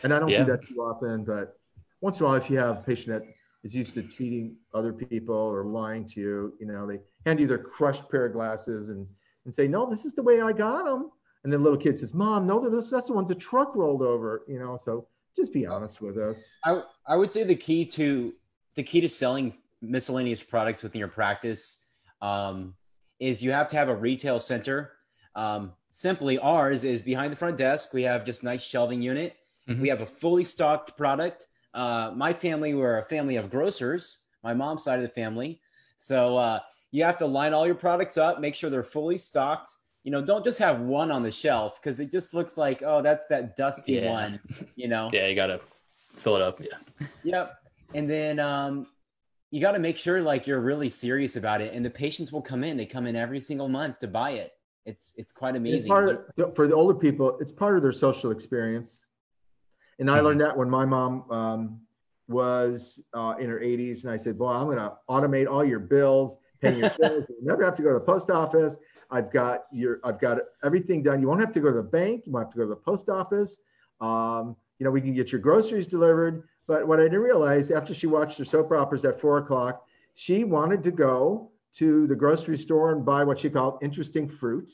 Speaker 2: And I don't yeah. do that too often, but once in a while, if you have a patient that is used to cheating other people or lying to you, you know, they hand you their crushed pair of glasses and, and say, no, this is the way I got them. And the little kid says, mom, no, that's, that's the ones the truck rolled over, you know, so just be honest with us.
Speaker 3: I, I would say the key to the key to selling miscellaneous products within your practice um, is you have to have a retail center. Um, simply, ours is behind the front desk. We have just nice shelving unit. Mm-hmm. We have a fully stocked product. Uh, my family were a family of grocers. My mom's side of the family, so uh, you have to line all your products up, make sure they're fully stocked. You know, don't just have one on the shelf because it just looks like, oh, that's that dusty yeah. one. You know.
Speaker 1: yeah, you gotta fill it up. Yeah.
Speaker 3: Yep. And then um, you got to make sure like you're really serious about it and the patients will come in they come in every single month to buy it. It's it's quite amazing.
Speaker 2: it's part of, for the older people it's part of their social experience. And i mm-hmm. learned that when my mom um, was uh, in her 80s and i said well i'm going to automate all your bills paying your bills. You never have to go to the post office. I've got your i've got everything done. You won't have to go to the bank. You won't have to go to the post office. Um, you know we can get your groceries delivered but what I didn't realize after she watched her soap operas at four o'clock, she wanted to go to the grocery store and buy what she called interesting fruit.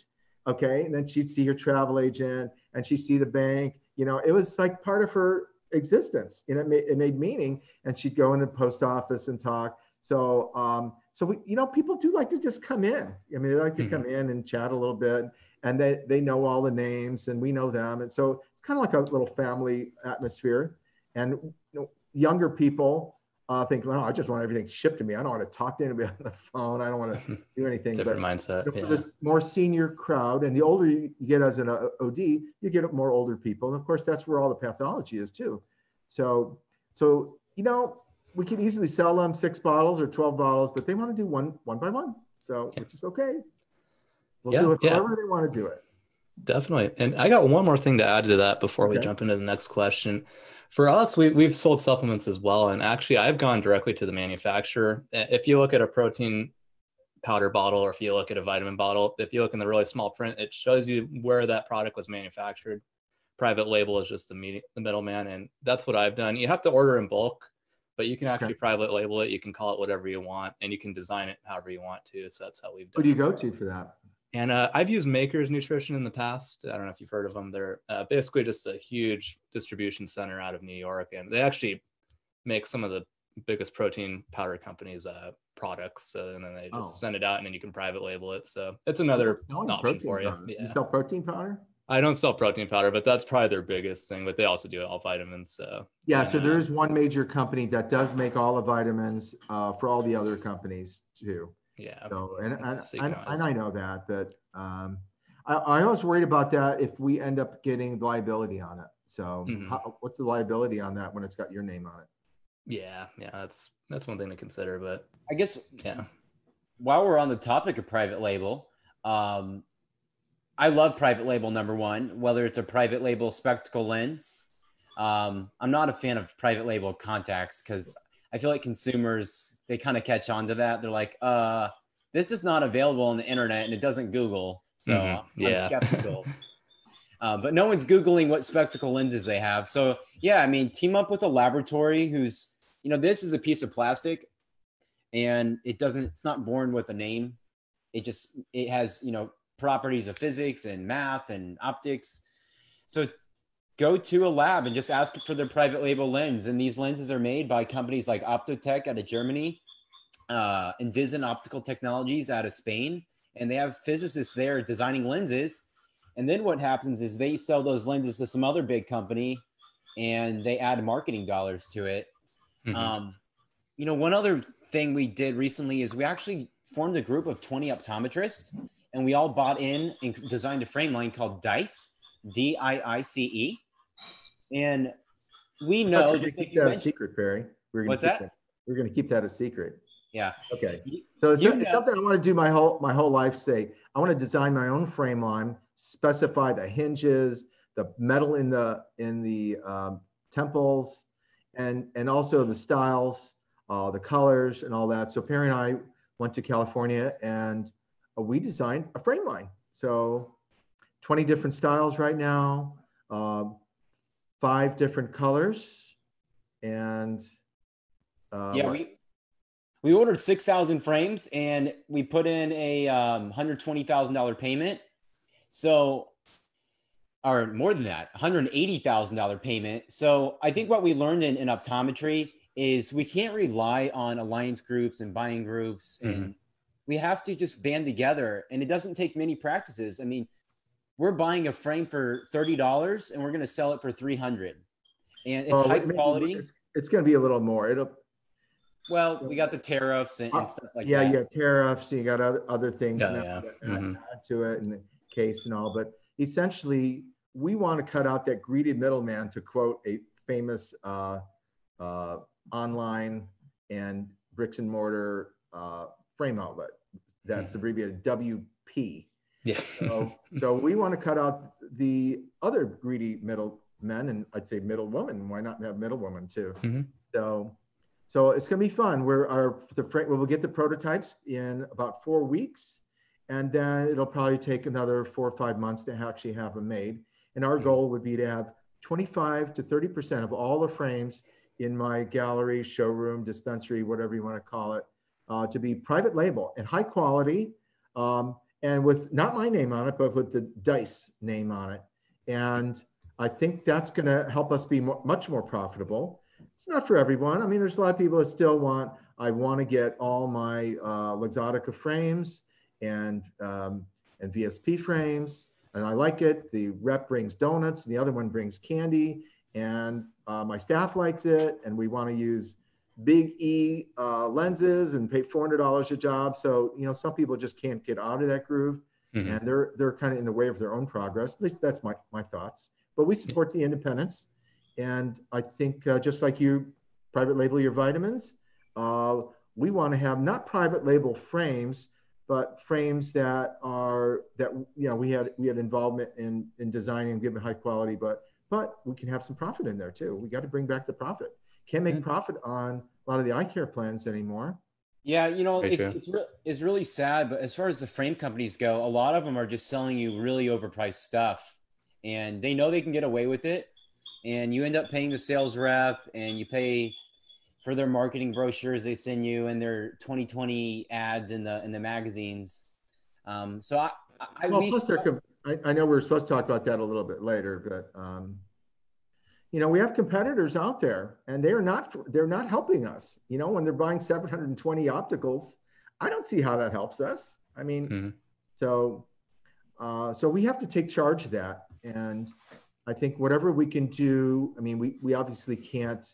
Speaker 2: Okay. And then she'd see her travel agent and she'd see the bank. You know, it was like part of her existence. And it made, it made meaning. And she'd go in the post office and talk. So, um, so we, you know, people do like to just come in. I mean, they like to mm-hmm. come in and chat a little bit, and they they know all the names, and we know them, and so it's kind of like a little family atmosphere. And you know, younger people uh, think, well, I just want everything shipped to me. I don't want to talk to anybody on the phone. I don't want to do anything.
Speaker 1: Different but, mindset.
Speaker 2: You know, for this more senior crowd, and the older you get as an OD, you get more older people. And of course, that's where all the pathology is too. So, so you know, we can easily sell them six bottles or 12 bottles, but they want to do one one by one. So, which is okay. We'll yeah, do it however yeah. they want to do it.
Speaker 1: Definitely. And I got one more thing to add to that before okay. we jump into the next question for us, we, we've sold supplements as well. And actually, I've gone directly to the manufacturer. If you look at a protein powder bottle or if you look at a vitamin bottle, if you look in the really small print, it shows you where that product was manufactured. Private label is just the, med- the middleman. And that's what I've done. You have to order in bulk, but you can actually okay. private label it. You can call it whatever you want and you can design it however you want to. So that's how we've done
Speaker 2: Who do you go to for that?
Speaker 1: And uh, I've used Makers Nutrition in the past. I don't know if you've heard of them. They're uh, basically just a huge distribution center out of New York, and they actually make some of the biggest protein powder companies' uh, products. So, and then they just oh. send it out, and then you can private label it. So it's another option for you.
Speaker 2: Yeah. You sell protein powder?
Speaker 1: I don't sell protein powder, but that's probably their biggest thing. But they also do all vitamins. So
Speaker 2: yeah, so there is one major company that does make all the vitamins uh, for all the other companies too.
Speaker 1: Yeah.
Speaker 2: So and and, and, and I know that, but um, I, I was worried about that if we end up getting liability on it. So
Speaker 1: Mhm.
Speaker 2: how, what's the liability on that when it's got your name on it?
Speaker 1: Yeah, yeah, that's that's one thing to consider. But
Speaker 3: I guess
Speaker 1: yeah,
Speaker 3: while we're on the topic of private label, um, I love private label number one, whether it's a private label spectacle lens. Um, I'm not a fan of private label contacts because I feel like consumers they kind of catch on to that. They're like, uh, this is not available on the internet and it doesn't Google. So
Speaker 1: Mhm,
Speaker 3: I'm
Speaker 1: yeah.
Speaker 3: skeptical. uh, but no one's Googling what spectacle lenses they have. So yeah, I mean, team up with a laboratory who's, you know, this is a piece of plastic and it doesn't, it's not born with a name. It just, it has, you know, properties of physics and math and optics. So go to a lab and just ask for their private label lens. And these lenses are made by companies like Optotech out of Germany, uh, and Indizen Optical Technologies out of Spain. And they have physicists there designing lenses. And then what happens is they sell those lenses to some other big company and they add marketing dollars to it.
Speaker 1: Mhm.
Speaker 3: Um, you know, one other thing we did recently is we actually formed a group of 20 optometrists and we all bought in and designed a frame line called DICE, D I I C E. And we know,
Speaker 2: you were gonna
Speaker 3: like
Speaker 2: keep that a secret, Perry. We're gonna
Speaker 3: What's
Speaker 2: keep
Speaker 3: that?
Speaker 2: We're gonna keep that a secret.
Speaker 3: yeah,
Speaker 2: Okay. So it's,
Speaker 3: you
Speaker 2: it's
Speaker 3: know-
Speaker 2: something I want to do my whole my whole life. Say I want to design my own frame line, specify the hinges, the metal in the in the um, temples, and and also the styles, uh, the colors, and all that. So Perry and I went to California and uh, we designed a frame line. So 20 different styles right now, um, five different colors, and uh,
Speaker 3: yeah, we we ordered six thousand frames and we put in a um, hundred twenty thousand dollar payment. So, or more than that, one hundred eighty thousand dollar payment. So I think what we learned in, in optometry is we can't rely on alliance groups and buying groups, and we have to just band together. And it doesn't take many practices. I mean, we're buying a frame for thirty dollars and we're going to sell it for three hundred, and it's
Speaker 2: Oh,
Speaker 3: high quality.
Speaker 2: It's, it's going to be a little more. It'll
Speaker 3: Well, we got the tariffs and, and stuff like
Speaker 2: yeah,
Speaker 3: that.
Speaker 2: you got tariffs, you got other other things
Speaker 1: Yeah,
Speaker 2: now
Speaker 1: yeah.
Speaker 2: that add,
Speaker 1: Mhm.
Speaker 2: add to it and the case and all. But essentially, we want to cut out that greedy middleman, to quote a famous uh, uh, online and bricks and mortar uh, frame outlet. That's abbreviated WP.
Speaker 1: Yeah.
Speaker 2: So, so we want to cut out the other greedy middle men, and I'd say middle woman. Why not have middle woman too?
Speaker 1: Mhm.
Speaker 2: So, so it's going to be fun. We're our the we'll get the prototypes in about four weeks, and then it'll probably take another four or five months to actually have them made. And our
Speaker 1: Mhm.
Speaker 2: goal would be to have 25 to 30 percent of all the frames in my gallery, showroom, dispensary, whatever you want to call it, uh, to be private label and high quality, um, and with not my name on it, but with the Dice name on it. And I think that's going to help us be mo- much more profitable. It's not for everyone. I mean, there's a lot of people that still want. I want to get all my uh, Luxottica frames and um, and VSP frames, and I like it. The rep brings donuts, and the other one brings candy, and uh, my staff likes it, and we want to use big E uh, lenses and pay $400 a job. So you know, some people just can't get out of that groove
Speaker 1: Mhm.
Speaker 2: and they're they're kind of in the way of their own progress. At least that's my my thoughts. But we support the independents, and I think uh, just like you, private label your vitamins. Uh, we want to have not private label frames, but frames that are that you know we had we had involvement in in designing and giving high quality, but but we can have some profit in there too. We got to bring back the profit. Can't make
Speaker 3: Mhm.
Speaker 2: profit on a lot of the eye care plans anymore.
Speaker 3: Yeah, you know, it's it's, re- it's really sad, but as far as the frame companies go, a lot of them are just selling you really overpriced stuff, and they know they can get away with it, and you end up paying the sales rep, and you pay for their marketing brochures they send you and their 2020 ads in the in the magazines. Um, so I, I
Speaker 2: Well,
Speaker 3: we
Speaker 2: plus they're, I, I know we are supposed to talk about that a little bit later, but um, you know, we have competitors out there, and they're not they're not helping us. You know, when they're buying 720 opticals, I don't see how that helps us. I mean,
Speaker 1: Mhm.
Speaker 2: so uh, so we have to take charge of that, and I think whatever we can do. I mean, we we obviously can't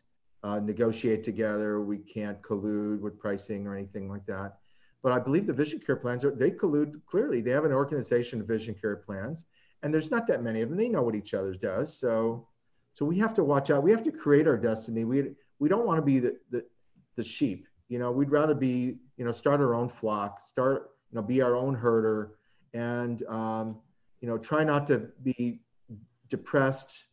Speaker 2: uh, negotiate together. We can't collude with pricing or anything like that. But I believe the vision care plans are they collude clearly. They have an organization of vision care plans, and there's not that many of them. They know what each other does. So So we have to watch out. We have to create our destiny. We we don't want to be the, the the sheep. You know, we'd rather be you know start our own flock, start you know be our own herder, and um, you know try not to be depressed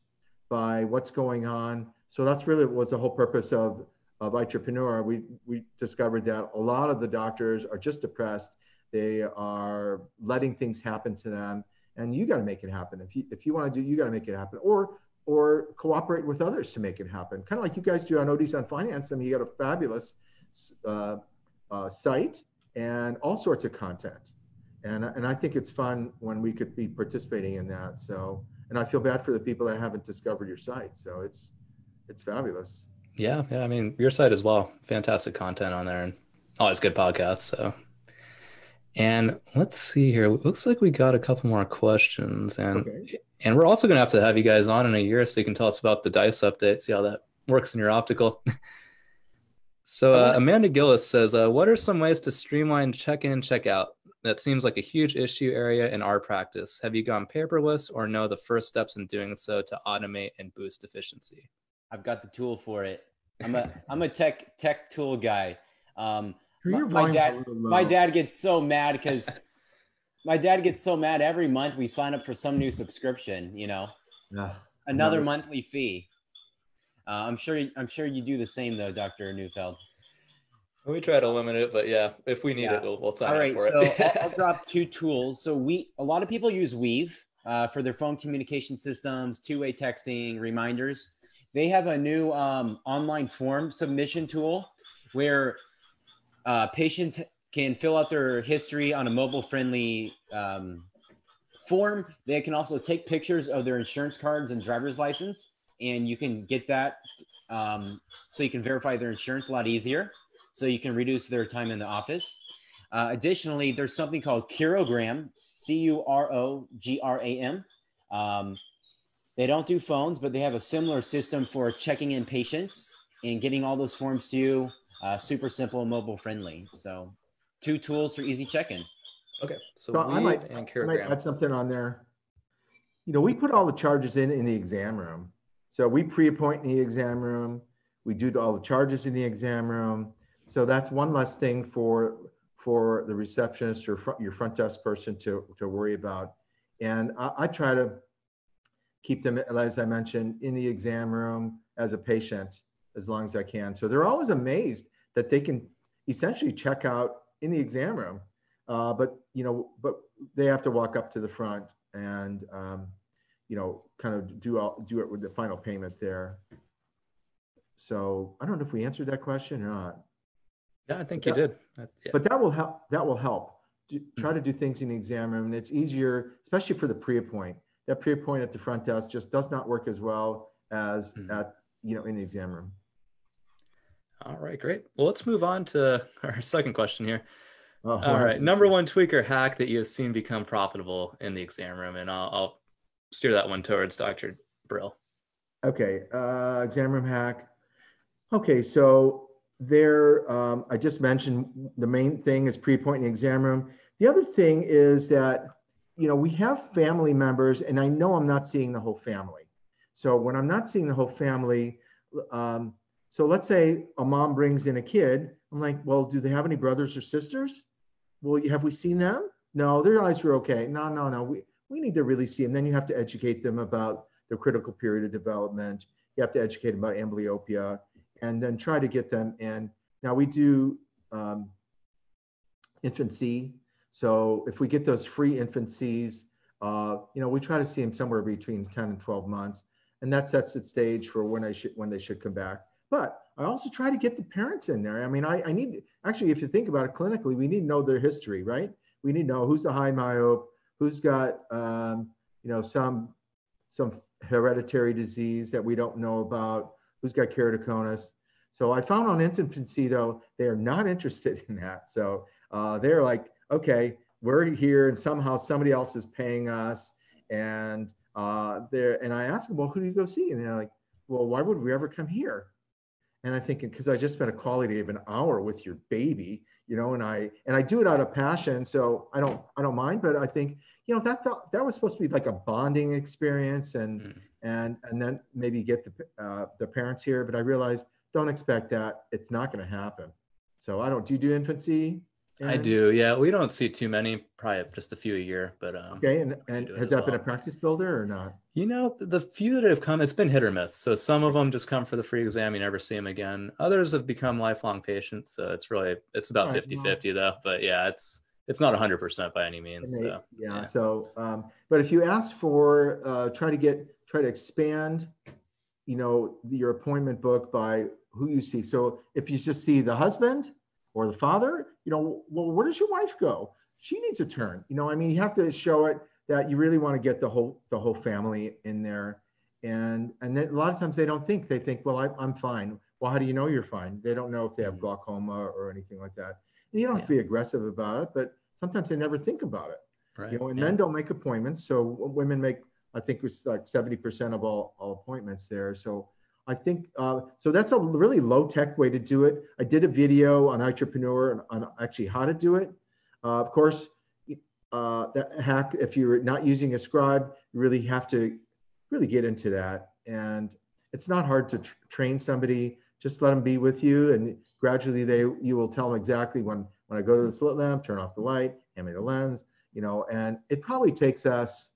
Speaker 2: by what's going on. So that's really was the whole purpose of of Eyetrepreneur. We we discovered that a lot of the doctors are just depressed. They are letting things happen to them, and you got to make it happen. If you if you want to do, you got to make it happen, or or cooperate with others to make it happen. Kind of like you guys do on ODs on Finance. I mean, you got a fabulous uh, uh, site and all sorts of content, and and I think it's fun when we could be participating in that. So, and I feel bad for the people that haven't discovered your site. So it's it's fabulous.
Speaker 1: Yeah, yeah. I mean, your site as well. Fantastic content on there, and always good podcasts. So. And let's see here. Looks like we got a couple more questions, and okay. And we're also gonna have to have you guys on in a year so you can tell us about the dice update, see how that works in your optical. so uh, Amanda Gillis says, uh, "What are some ways to streamline check-in, check-out? That seems like a huge issue area in our practice. Have you gone paperless, or know the first steps in doing so to automate and boost efficiency?"
Speaker 3: I've got the tool for it. I'm a I'm a tech tech tool guy. Um, my, my dad, my dad gets so mad because my dad gets so mad every month we sign up for some new subscription. You know, yeah, another no. monthly fee. Uh, I'm sure. I'm sure you do the same though, Doctor Neufeld.
Speaker 1: We try to limit it, but yeah, if we need yeah. it, we'll, we'll sign
Speaker 3: All
Speaker 1: right,
Speaker 3: for so it. I'll, I'll, drop two tools. So we, a lot of people use Weave uh, for their phone communication systems, two-way texting, reminders. They have a new um, online form submission tool where uh, patients can fill out their history on a mobile friendly um, form. They can also take pictures of their insurance cards and driver's license, and you can get that um, so you can verify their insurance a lot easier. So you can reduce their time in the office. Uh, additionally, there's something called Curogram, C U R O G R A M. Um, they don't do phones, but they have a similar system for checking in patients and getting all those forms to you uh, super simple, mobile friendly. So, two tools for easy check-in.
Speaker 1: Okay, so,
Speaker 2: so I might, I might add something on there. You know, we put all the charges in in the exam room. So we pre-appoint in the exam room. We do all the charges in the exam room. So that's one less thing for for the receptionist or front, your front desk person to to worry about. And I, I try to keep them, as I mentioned, in the exam room as a patient as long as I can. So they're always amazed that they can essentially check out in the exam room. Uh, but you know, but they have to walk up to the front and um, you know, kind of do all, do it with the final payment there. So I don't know if we answered that question or not.
Speaker 1: Yeah, I think but you
Speaker 2: that,
Speaker 1: did.
Speaker 2: yeah. But that will help. That will help. Do, try to do things in the exam room, and it's easier, especially for the pre-appoint. That pre-appoint at the front desk just does not work as well as mm-hmm. at you know in the exam room.
Speaker 1: All right, great. Well, let's move on to our second question here. All right, number one tweaker hack that you have seen become profitable in the exam room, and I'll, I'll steer that one towards Dr. Brill.
Speaker 2: Okay, uh, exam room hack. Okay, so there, um, I just mentioned the main thing is pre-appointing exam room. The other thing is that, you know, we have family members, and I know I'm not seeing the whole family. So when I'm not seeing the whole family, um, so let's say a mom brings in a kid. I'm like, well, do they have any brothers or sisters? Well, have we seen them? No, their eyes are okay. No, no, no. We, we need to really see them. Then you have to educate them about the critical period of development. You have to educate them about amblyopia and then try to get them in. Now we do um, InfantSEE. So if we get those free InfantSEEs, uh, you know, we try to see them somewhere between 10 and 12 months. And that sets the stage for when I should when they should come back. But I also try to get the parents in there. I mean, I, I need actually, if you think about it clinically, we need to know their history, right? We need to know who's the high myope, who's got um, you know some some hereditary disease that we don't know about, who's got keratoconus. So I found on InfantSEE though they are not interested in that. So uh, they're like, okay, we're here and somehow somebody else is paying us, and uh, there. And I ask them, well, who do you go see? And they're like, well, why would we ever come here? And I think because I just spent a quality of an hour with your baby, you know, and I and I do it out of passion, so I don't I don't mind. But I think you know that that, that was supposed to be like a bonding experience, and mm. and and then maybe get the uh, the parents here. But I realized don't expect that. It's not going to happen. So I don't. Do you do InfantSEE?
Speaker 1: I do. Yeah, we don't see too many. Probably just a few a year. But um,
Speaker 2: okay. And and has that well. been a practice builder or not?
Speaker 1: You know, the few that have come, it's been hit or miss. So some of them just come for the free exam. You never see them again. Others have become lifelong patients. So it's really it's about right, 50 50 though. But yeah, it's it's not 100% by any means.
Speaker 2: They,
Speaker 1: so,
Speaker 2: yeah, yeah, So, um, but if you ask for, uh, try to get, try to expand, you know, your appointment book by who you see. So if you just see the husband or the father, you know, well, where does your wife go? She needs a turn. You know, I mean, you have to show it that you really want to get the whole the whole family in there. And and then a lot of times they don't think they think, well, I, I'm fine. Well, how do you know you're fine? They don't know if they have mm-hmm. glaucoma or anything like that. You don't have to be aggressive about it, but sometimes they never think about it. Right. You know, and yeah. men don't make appointments. So women make, I think it was like 70% of all, all appointments there. So I think, uh, so that's a really low tech way to do it. I did a video on Eyetrepreneur on, actually how to do it. Uh, of course, uh, that hack, if you're not using a scribe, you really have to really get into that. And it's not hard to tr- train somebody. Just let them be with you and gradually they you will tell them exactly when when I go to the slit lamp, turn off the light, hand me the lens, you know, and it probably takes us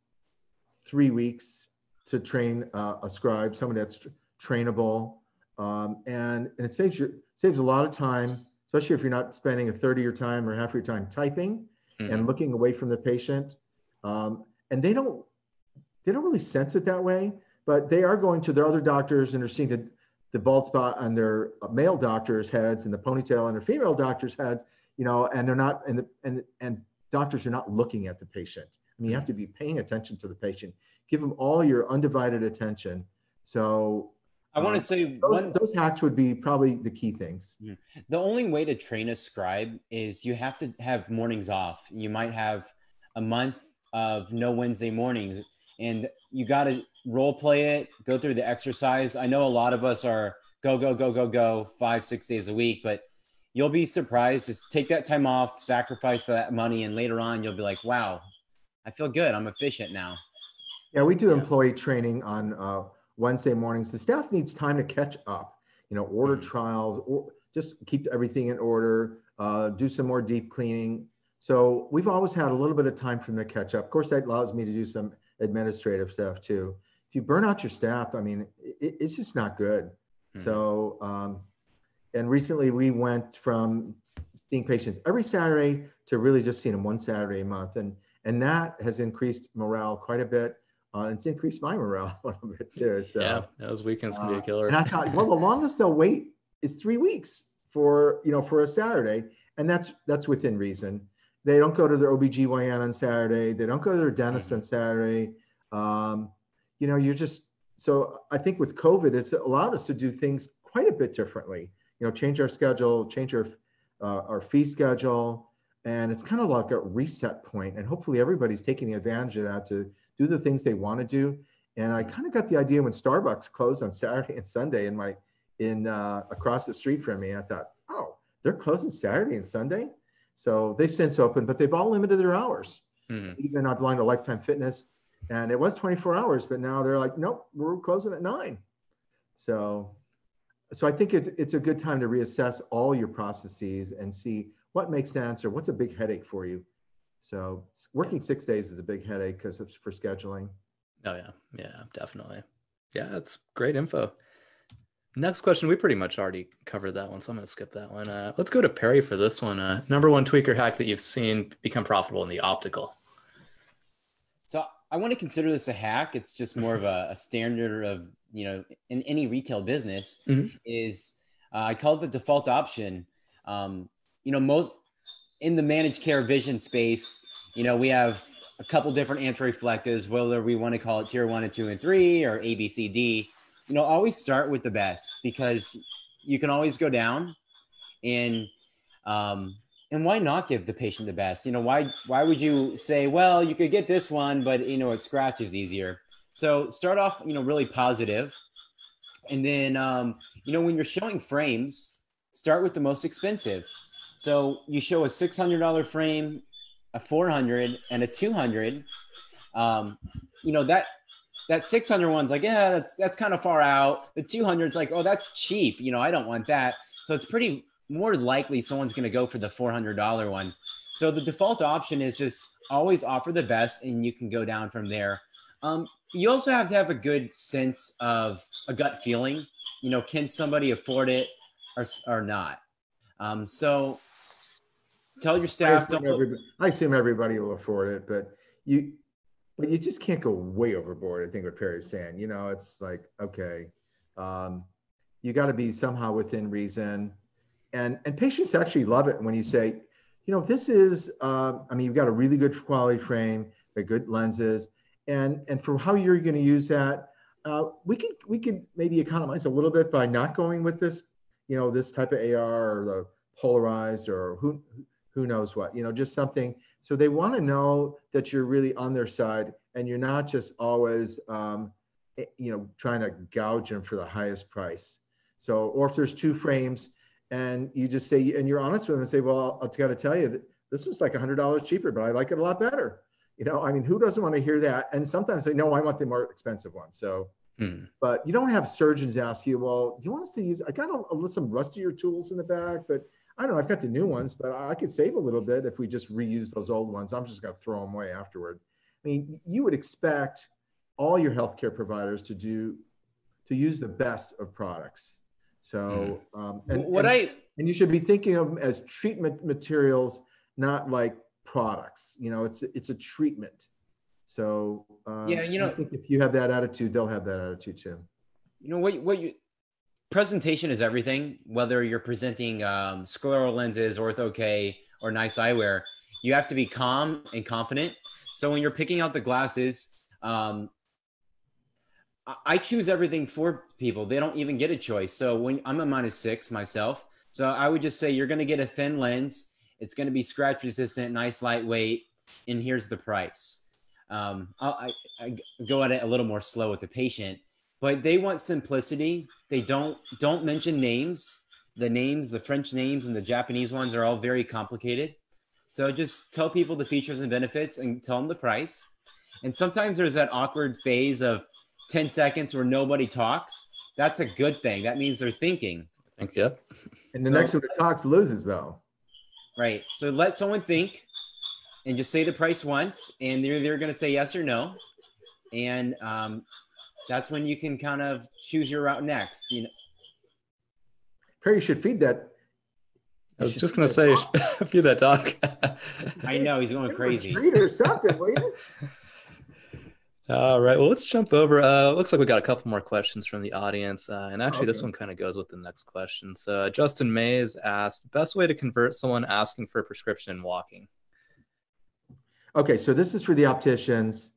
Speaker 2: three weeks to train uh, a scribe, someone that's trainable, um, and and it saves you saves a lot of time, especially if you're not spending a third of your time or half of your time typing mm-hmm. and looking away from the patient. Um, and they don't they don't really sense it that way, but they are going to their other doctors and are seeing the the bald spot on their male doctors' heads and the ponytail on their female doctors' heads, you know, and they're not, and the, and and doctors are not looking at the patient. I mean, you have to be paying attention to the patient. Give them all your undivided attention. So
Speaker 3: I want to um, say
Speaker 2: those, one, those hacks would be probably the key things.
Speaker 3: The only way to train a scribe is you have to have mornings off. You might have a month of no Wednesday mornings, and you got to role play it, go through the exercise. I know a lot of us are go, go, go, go, go five, six days a week, but you'll be surprised. Just take that time off, sacrifice that money, and later on you'll be like, wow, I feel good. I'm efficient now.
Speaker 2: Yeah, we do yeah. employee training on uh, Wednesday mornings. The staff needs time to catch up, you know, order mm-hmm. trials, or just keep everything in order, uh, do some more deep cleaning. So we've always had a little bit of time for them to catch up. Of course, that allows me to do some administrative stuff too If you burn out your staff, I mean, it, it's just not good. Mm-hmm. So, um, and recently we went from seeing patients every Saturday to really just seeing them one Saturday a month, and and that has increased morale quite a bit. Uh, it's increased my morale a little bit too. So
Speaker 1: yeah, those weekends can be a uh, killer.
Speaker 2: and I thought, well, the longest they'll wait is three weeks for you know for a Saturday, and that's that's within reason. They don't go to their OBGYN on Saturday. They don't go to their dentist on Saturday. Um, you know, you're just so I think with COVID, it's allowed us to do things quite a bit differently. You know, change our schedule, change our uh, our fee schedule, and it's kind of like a reset point. And hopefully, everybody's taking advantage of that to do the things they want to do. And I kind of got the idea when Starbucks closed on Saturday and Sunday in my in uh, across the street from me. I thought, oh, they're closing Saturday and Sunday. So they've since opened, but they've all limited their hours. Mm-hmm. Even I belong to Lifetime Fitness and it was 24 hours but now they're like nope we're closing at nine so so i think it's, it's a good time to reassess all your processes and see what makes sense or what's a big headache for you so working six days is a big headache because it's for scheduling.
Speaker 1: Oh yeah. Yeah definitely. Yeah that's great info. Next question we pretty much already covered that one so i'm going to skip that one. Uh, let's go to perry for this one. Uh, number one tweaker hack that you've seen become profitable in the optical.
Speaker 3: So I want to consider this a hack. It's just more of a, a standard of you know in any retail business mm-hmm. is uh, I call it the default option. Um, you know, most in the managed care vision space, you know, we have a couple different anti-reflectives, whether we want to call it tier one and two and three or A, B, C, D. You know, always start with the best because you can always go down and um, and why not give the patient the best? You know, why why would you say, well, you could get this one, but you know, it scratches easier. So start off, you know, really positive, and then um, you know, when you're showing frames, start with the most expensive. So you show a six hundred dollar frame, a four hundred, and a two hundred. Um, you know that that 600 one's like, yeah, that's that's kind of far out. The 200's like, oh, that's cheap. You know, I don't want that. So it's pretty more likely someone's going to go for the $400 one. So the default option is just always offer the best, and you can go down from there. Um, you also have to have a good sense of a gut feeling. You know, can somebody afford it or, or not? Um, so tell your staff.
Speaker 2: I assume, I assume everybody will afford it, but you but you just can't go way overboard. I think what Perry's saying. You know, it's like okay, um, you got to be somehow within reason, and and patients actually love it when you say, you know, this is. Uh, I mean, you've got a really good quality frame, the good lenses, and and for how you're going to use that, uh, we could we could maybe economize a little bit by not going with this, you know, this type of AR or the polarized or who who knows what, you know, just something. So they want to know that you're really on their side and you're not just always, um, eh, you know, trying to gouge them for the highest price. So, or if there's two frames and you just say, and you're honest with them and say, well, I've got to tell you this was like a hundred dollars cheaper, but I like it a lot better. You know, I mean, who doesn't want to hear that? And sometimes they know I want the more expensive one. So, hmm. but you don't have surgeons ask you, well, you want us to use, I got a, a, some rustier tools in the back, but I don't know. I've got the new ones, but I could save a little bit if we just reuse those old ones. I'm just going to throw them away afterward. I mean, you would expect all your healthcare providers to do to use the best of products. So, mm. um, and,
Speaker 3: what
Speaker 2: and,
Speaker 3: I
Speaker 2: and you should be thinking of them as treatment materials, not like products. You know, it's it's a treatment. So
Speaker 3: um, yeah, you know,
Speaker 2: I think if you have that attitude, they'll have that attitude too.
Speaker 3: You know what? What you presentation is everything. Whether you're presenting um, scleral lenses, ortho K, or nice eyewear, you have to be calm and confident. So when you're picking out the glasses, um, I choose everything for people. They don't even get a choice. So when I'm a minus six myself, so I would just say you're going to get a thin lens. It's going to be scratch resistant, nice lightweight, and here's the price. Um, I, I go at it a little more slow with the patient but they want simplicity. They don't don't mention names. The names, the French names and the Japanese ones are all very complicated. So just tell people the features and benefits and tell them the price. And sometimes there's that awkward phase of 10 seconds where nobody talks. That's a good thing. That means they're thinking.
Speaker 1: Thank you.
Speaker 2: And the so, next one that talks loses though.
Speaker 3: Right. So let someone think and just say the price once and they're, they're going to say yes or no. And um, that's when you can kind of choose your route next. You know,
Speaker 2: Perry, you should feed that.
Speaker 1: I was just gonna say, feed that dog.
Speaker 3: I know he's going crazy.
Speaker 2: Treat or something, will you?
Speaker 1: All right. Well, let's jump over. Uh, looks like we got a couple more questions from the audience, uh, and actually, okay. this one kind of goes with the next question. So, uh, Justin Mays asked, "Best way to convert someone asking for a prescription and walking."
Speaker 2: Okay, so this is for the opticians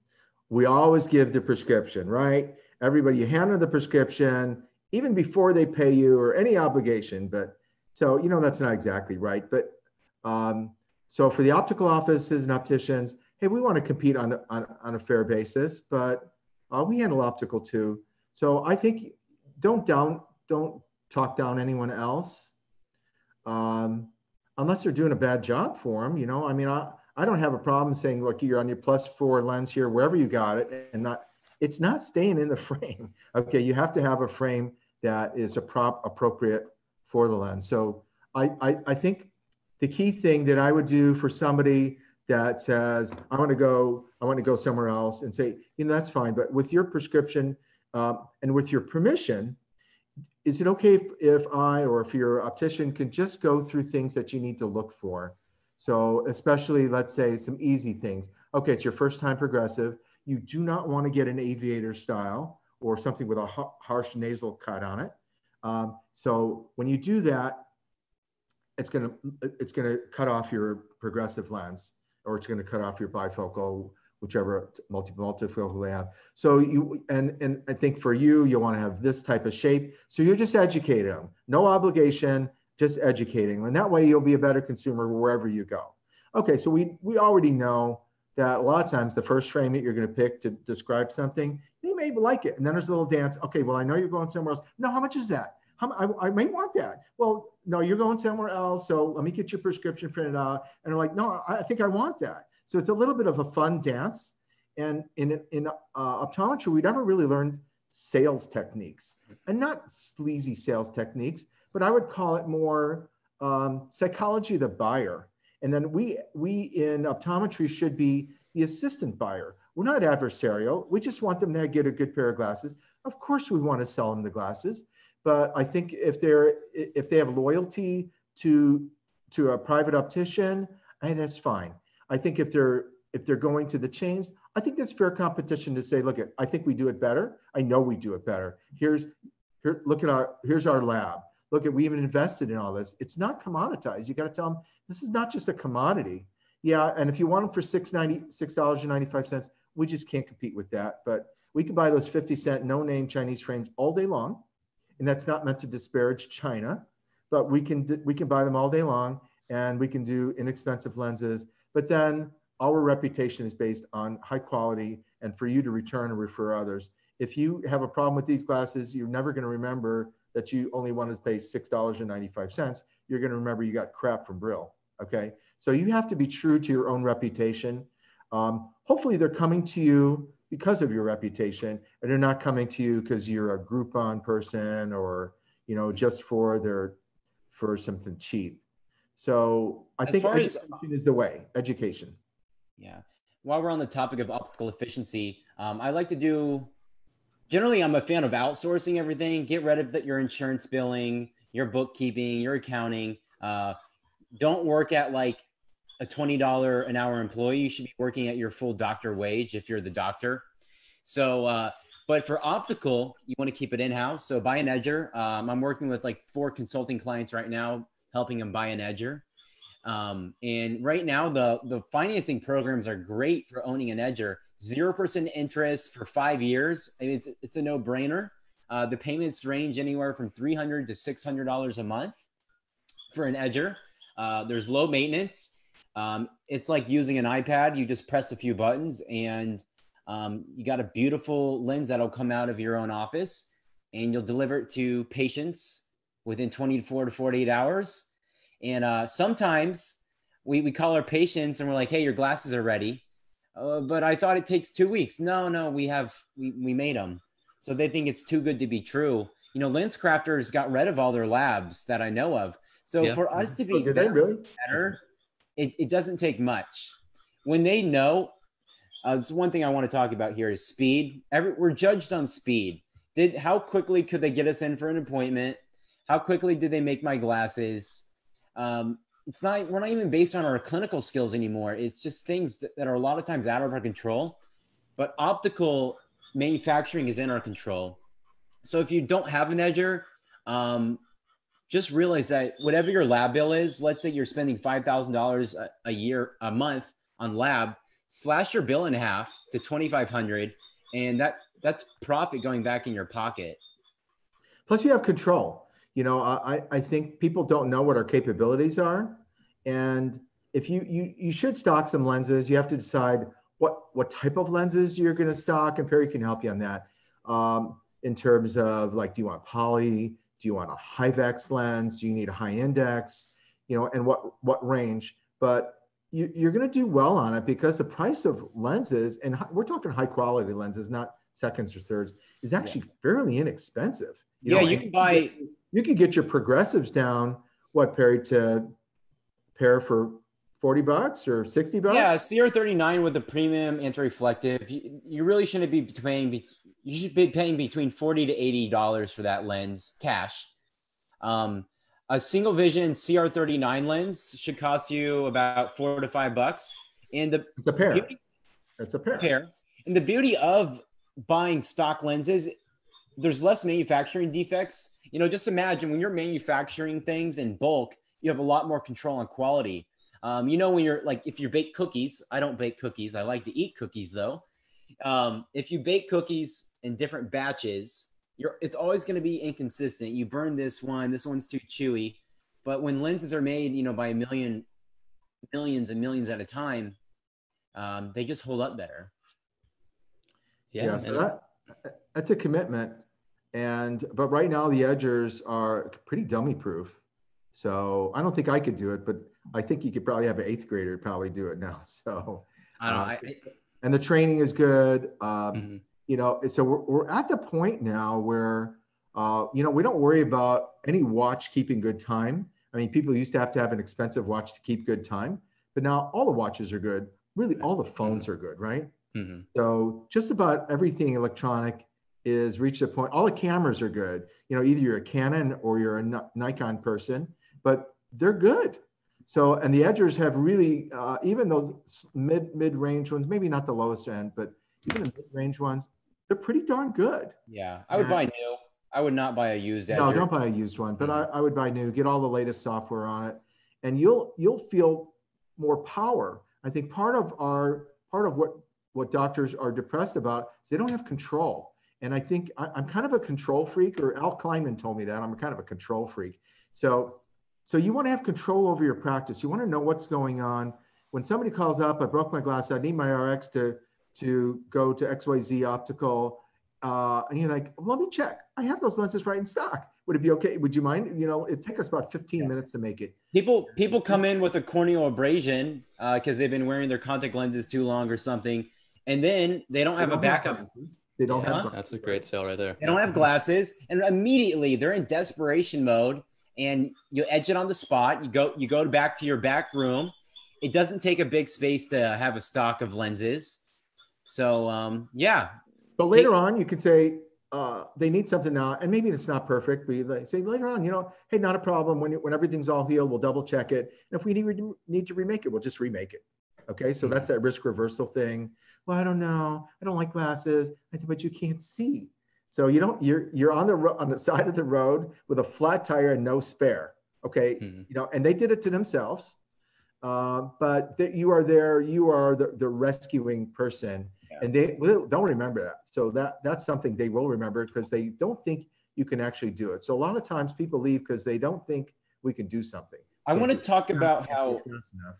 Speaker 2: we always give the prescription, right? Everybody, you hand them the prescription even before they pay you or any obligation. But so, you know, that's not exactly right. But um, so for the optical offices and opticians, hey, we want to compete on, on, on a fair basis, but uh, we handle optical too. So I think don't down, don't talk down anyone else. Um, unless they're doing a bad job for them, you know, I mean, I, I don't have a problem saying, look, you're on your plus four lens here, wherever you got it, and not. It's not staying in the frame. Okay, you have to have a frame that is a prop appropriate for the lens. So I, I, I think the key thing that I would do for somebody that says I want to go, I want to go somewhere else, and say, you know, that's fine, but with your prescription um, and with your permission, is it okay if, if I or if your optician can just go through things that you need to look for? So especially, let's say some easy things. Okay, it's your first time progressive. You do not want to get an aviator style or something with a harsh nasal cut on it. Um, so when you do that, it's gonna it's gonna cut off your progressive lens, or it's gonna cut off your bifocal, whichever multi multifocal they have. So you and and I think for you, you want to have this type of shape. So you're just educating them, no obligation just educating. And that way you'll be a better consumer wherever you go. Okay, so we, we already know that a lot of times the first frame that you're going to pick to describe something, they may like it. And then there's a little dance. Okay, well, I know you're going somewhere else. No, how much is that? How, I, I may want that. Well, no, you're going somewhere else. So let me get your prescription printed out. And they're like, no, I, think I want that. So it's a little bit of a fun dance. And in, in uh, optometry, we never really learned sales techniques and not sleazy sales techniques, but I would call it more um, psychology of the buyer. And then we, we in optometry should be the assistant buyer. We're not adversarial. We just want them to get a good pair of glasses. Of course, we want to sell them the glasses, but I think if they're if they have loyalty to to a private optician, and that's fine. I think if they're if they're going to the chains, I think there's fair competition to say, look, at I think we do it better. I know we do it better. Here's here, look at our here's our lab. Look at we even invested in all this. It's not commoditized. You got to tell them this is not just a commodity. Yeah, and if you want them for six ninety six dollars and ninety five cents, we just can't compete with that. But we can buy those fifty cent no name Chinese frames all day long, and that's not meant to disparage China, but we can we can buy them all day long, and we can do inexpensive lenses. But then our reputation is based on high quality and for you to return and refer others. If you have a problem with these glasses, you're never going to remember that you only wanted to pay $6.95. You're going to remember you got crap from Brill. Okay. So you have to be true to your own reputation. Um, hopefully, they're coming to you because of your reputation and they're not coming to you because you're a Groupon person or, you know, just for their, for something cheap. So I as think education as, is the way, education.
Speaker 3: Yeah. While we're on the topic of optical efficiency, um, I like to do. Generally, I'm a fan of outsourcing everything. Get rid of the, your insurance billing, your bookkeeping, your accounting. Uh, don't work at like a twenty dollar an hour employee. You should be working at your full doctor wage if you're the doctor. So, uh, but for optical, you want to keep it in house. So buy an edger. Um, I'm working with like four consulting clients right now, helping them buy an edger. Um, and right now, the the financing programs are great for owning an edger. Zero percent interest for five years. It's it's a no brainer. Uh, the payments range anywhere from three hundred to six hundred dollars a month for an edger. Uh, there's low maintenance. Um, it's like using an iPad. You just press a few buttons, and um, you got a beautiful lens that'll come out of your own office, and you'll deliver it to patients within 24 to 48 hours and uh, sometimes we, we call our patients and we're like, hey, your glasses are ready. Uh, but I thought it takes two weeks. No, no, we have, we, we made them. So they think it's too good to be true. You know, LensCrafters got rid of all their labs that I know of. So yeah. for us to be
Speaker 2: oh, did they really?
Speaker 3: better, it, it doesn't take much. When they know, uh, it's one thing I want to talk about here is speed. Every, we're judged on speed. Did how quickly could they get us in for an appointment? How quickly did they make my glasses? Um, it's not we're not even based on our clinical skills anymore. It's just things that, that are a lot of times out of our control. But optical manufacturing is in our control. So if you don't have an edger, um, just realize that whatever your lab bill is, let's say you're spending five thousand dollars a year, a month on lab, slash your bill in half to twenty five hundred, and that that's profit going back in your pocket.
Speaker 2: Plus, you have control. You know i i think people don't know what our capabilities are. And if you you you should stock some lenses. You have to decide what what type of lenses you're going to stock and perry can help you on that. Um, in terms of like do you want poly do you want a Trivex lens? Do you need a high index? You know and what what range? But you, you're going to do well on it because the price of lenses and we're talking high quality lenses not seconds or thirds is actually yeah. fairly inexpensive
Speaker 3: you yeah know, you can buy
Speaker 2: you can get your progressives down what perry to pair for 40 bucks or 60 bucks?
Speaker 3: Yeah cr39 with the premium anti-reflective you, you really shouldn't be paying you should be paying between 40 to 80 dollars for that lens cash. Um, a single vision cr39 lens should cost you about four to five bucks. And the
Speaker 2: it's a pair. beauty, it's a pair.
Speaker 3: pair. And the beauty of buying stock lenses there's less manufacturing defects. You know, just imagine when you're manufacturing things in bulk, you have a lot more control on quality. Um, you know, when you're like, if you bake cookies, I don't bake cookies. I like to eat cookies though. Um, if you bake cookies in different batches, you're, it's always going to be inconsistent. You burn this one, this one's too chewy. But when lenses are made, you know, by a million, millions and millions at a time, um, they just hold up better.
Speaker 2: Yeah, yeah so that, that's a commitment and but right now the edgers are pretty dummy proof. So I don't think I could do it, but I think you could probably have an eighth grader probably do it now. So
Speaker 3: I don't. Uh, I,
Speaker 2: and the training is good. Um,
Speaker 1: Mhm.
Speaker 2: You know, so we're, we're at the point now where, uh, you know, we don't worry about any watch keeping good time. I mean, people used to have to have an expensive watch to keep good time, but now all the watches are good. Really, all the phones are good, right?
Speaker 1: Mhm.
Speaker 2: So just about everything electronic is reached a point. All the cameras are good. You know, either you're a Canon or you're a Nikon person, but they're good. So and the edgers have really, uh, even those mid mid range ones, maybe not the lowest end, but even the mid range ones, they're pretty darn good.
Speaker 3: Yeah, I would
Speaker 2: Yeah.
Speaker 3: buy new. I would not buy a used edger.
Speaker 2: No, don't buy a used one, but I, I would buy new. Get all the latest software on it, and you'll you'll feel more power. I think part of our part of what what doctors are depressed about is they don't have control. And I think I, I'm kind of a control freak, or Al Kleinman told me that I'm kind of a control freak. So so you want to have control over your practice. You want to know what's going on. When somebody calls up, I broke my glass. I need my RX to to go to XYZ Optical uh, and you're like, well, let me check. I have those lenses right in stock. Would it be okay? Would you mind? You know, it take us about 15
Speaker 3: Yeah.
Speaker 2: minutes to make it.
Speaker 3: People people come in with a corneal abrasion because they've been wearing their contact lenses too long or something, and then they don't have a
Speaker 2: don't
Speaker 3: backup.
Speaker 2: glasses. They don't
Speaker 3: Yeah.
Speaker 2: have. glasses,
Speaker 1: That's a great sale right there.
Speaker 3: They don't have glasses, and immediately they're in desperation mode. And you edge it on the spot. You go you go back to your back room. It doesn't take a big space to have a stock of lenses. So um, yeah,
Speaker 2: But later on, you could say uh, they need something now, and maybe it's not perfect. But you say later on, you know, hey, not a problem. When when everything's all healed, we'll double check it. And if we need need to remake it, we'll just remake it. Okay, so that's that risk reversal thing. Well, I don't know. I don't like glasses. I said, but you can't see. So you don't. You're you're on the ro- on the side of the road with a flat tire and no spare. Okay,
Speaker 1: Mhm.
Speaker 2: you know, and they did it to themselves. Uh, but that you are there, you are the, the rescuing person,
Speaker 3: Yeah.
Speaker 2: and they will, don't remember that. So that that's something they will remember because they don't think you can actually do it. So a lot of times people leave because they don't think we can do something.
Speaker 3: I want to talk about how
Speaker 2: do it fast enough.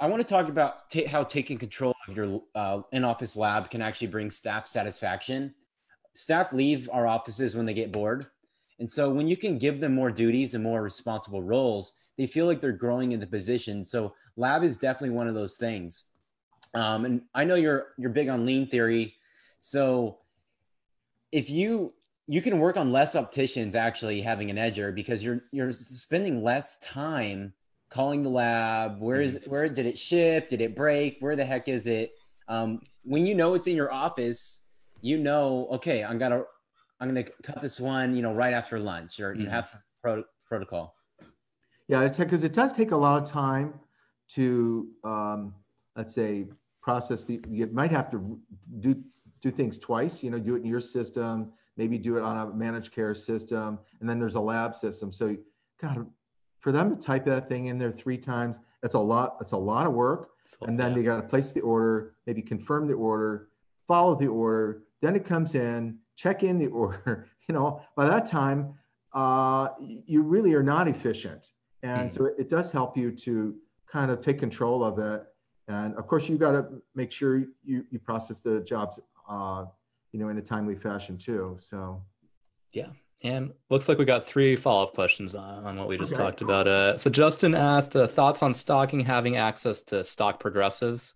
Speaker 3: I want to talk about ta- how taking control of your uh, in-office lab can actually bring staff satisfaction. Staff leave our offices when they get bored, and so when you can give them more duties and more responsible roles, they feel like they're growing in the position. So lab is definitely one of those things. Um, and I know you're you're big on lean theory, so if you you can work on less opticians actually having an edger because you're you're spending less time calling the lab. Where is where did it ship? Did it break? Where the heck is it? Um, when you know it's in your office you know okay i'm gonna i'm gonna cut this one you know right after lunch or you
Speaker 1: Mhm.
Speaker 3: have some pro- protocol
Speaker 2: Yeah, it's because it does take a lot of time to, um, let's say, process the. You might have to do do things twice. You know, do it in your system, maybe do it on a managed care system, and then there's a lab system. So, God, for them to type that thing in there three times, that's a lot. That's a lot of work.
Speaker 1: So,
Speaker 2: And then
Speaker 1: yeah.
Speaker 2: they got to place the order, maybe confirm the order, follow the order. Then it comes in, check in the order. You know, by that time, uh, you really are not efficient. And
Speaker 1: Mhm.
Speaker 2: so it does help you to kind of take control of it. And of course, you got to make sure you, you process the jobs, uh, you know, in a timely fashion too. So, yeah.
Speaker 1: And looks like we got three follow-up questions on, on what we just
Speaker 2: Okay.
Speaker 1: talked about. Uh, so Justin asked uh, thoughts on stocking having access to stock progressives,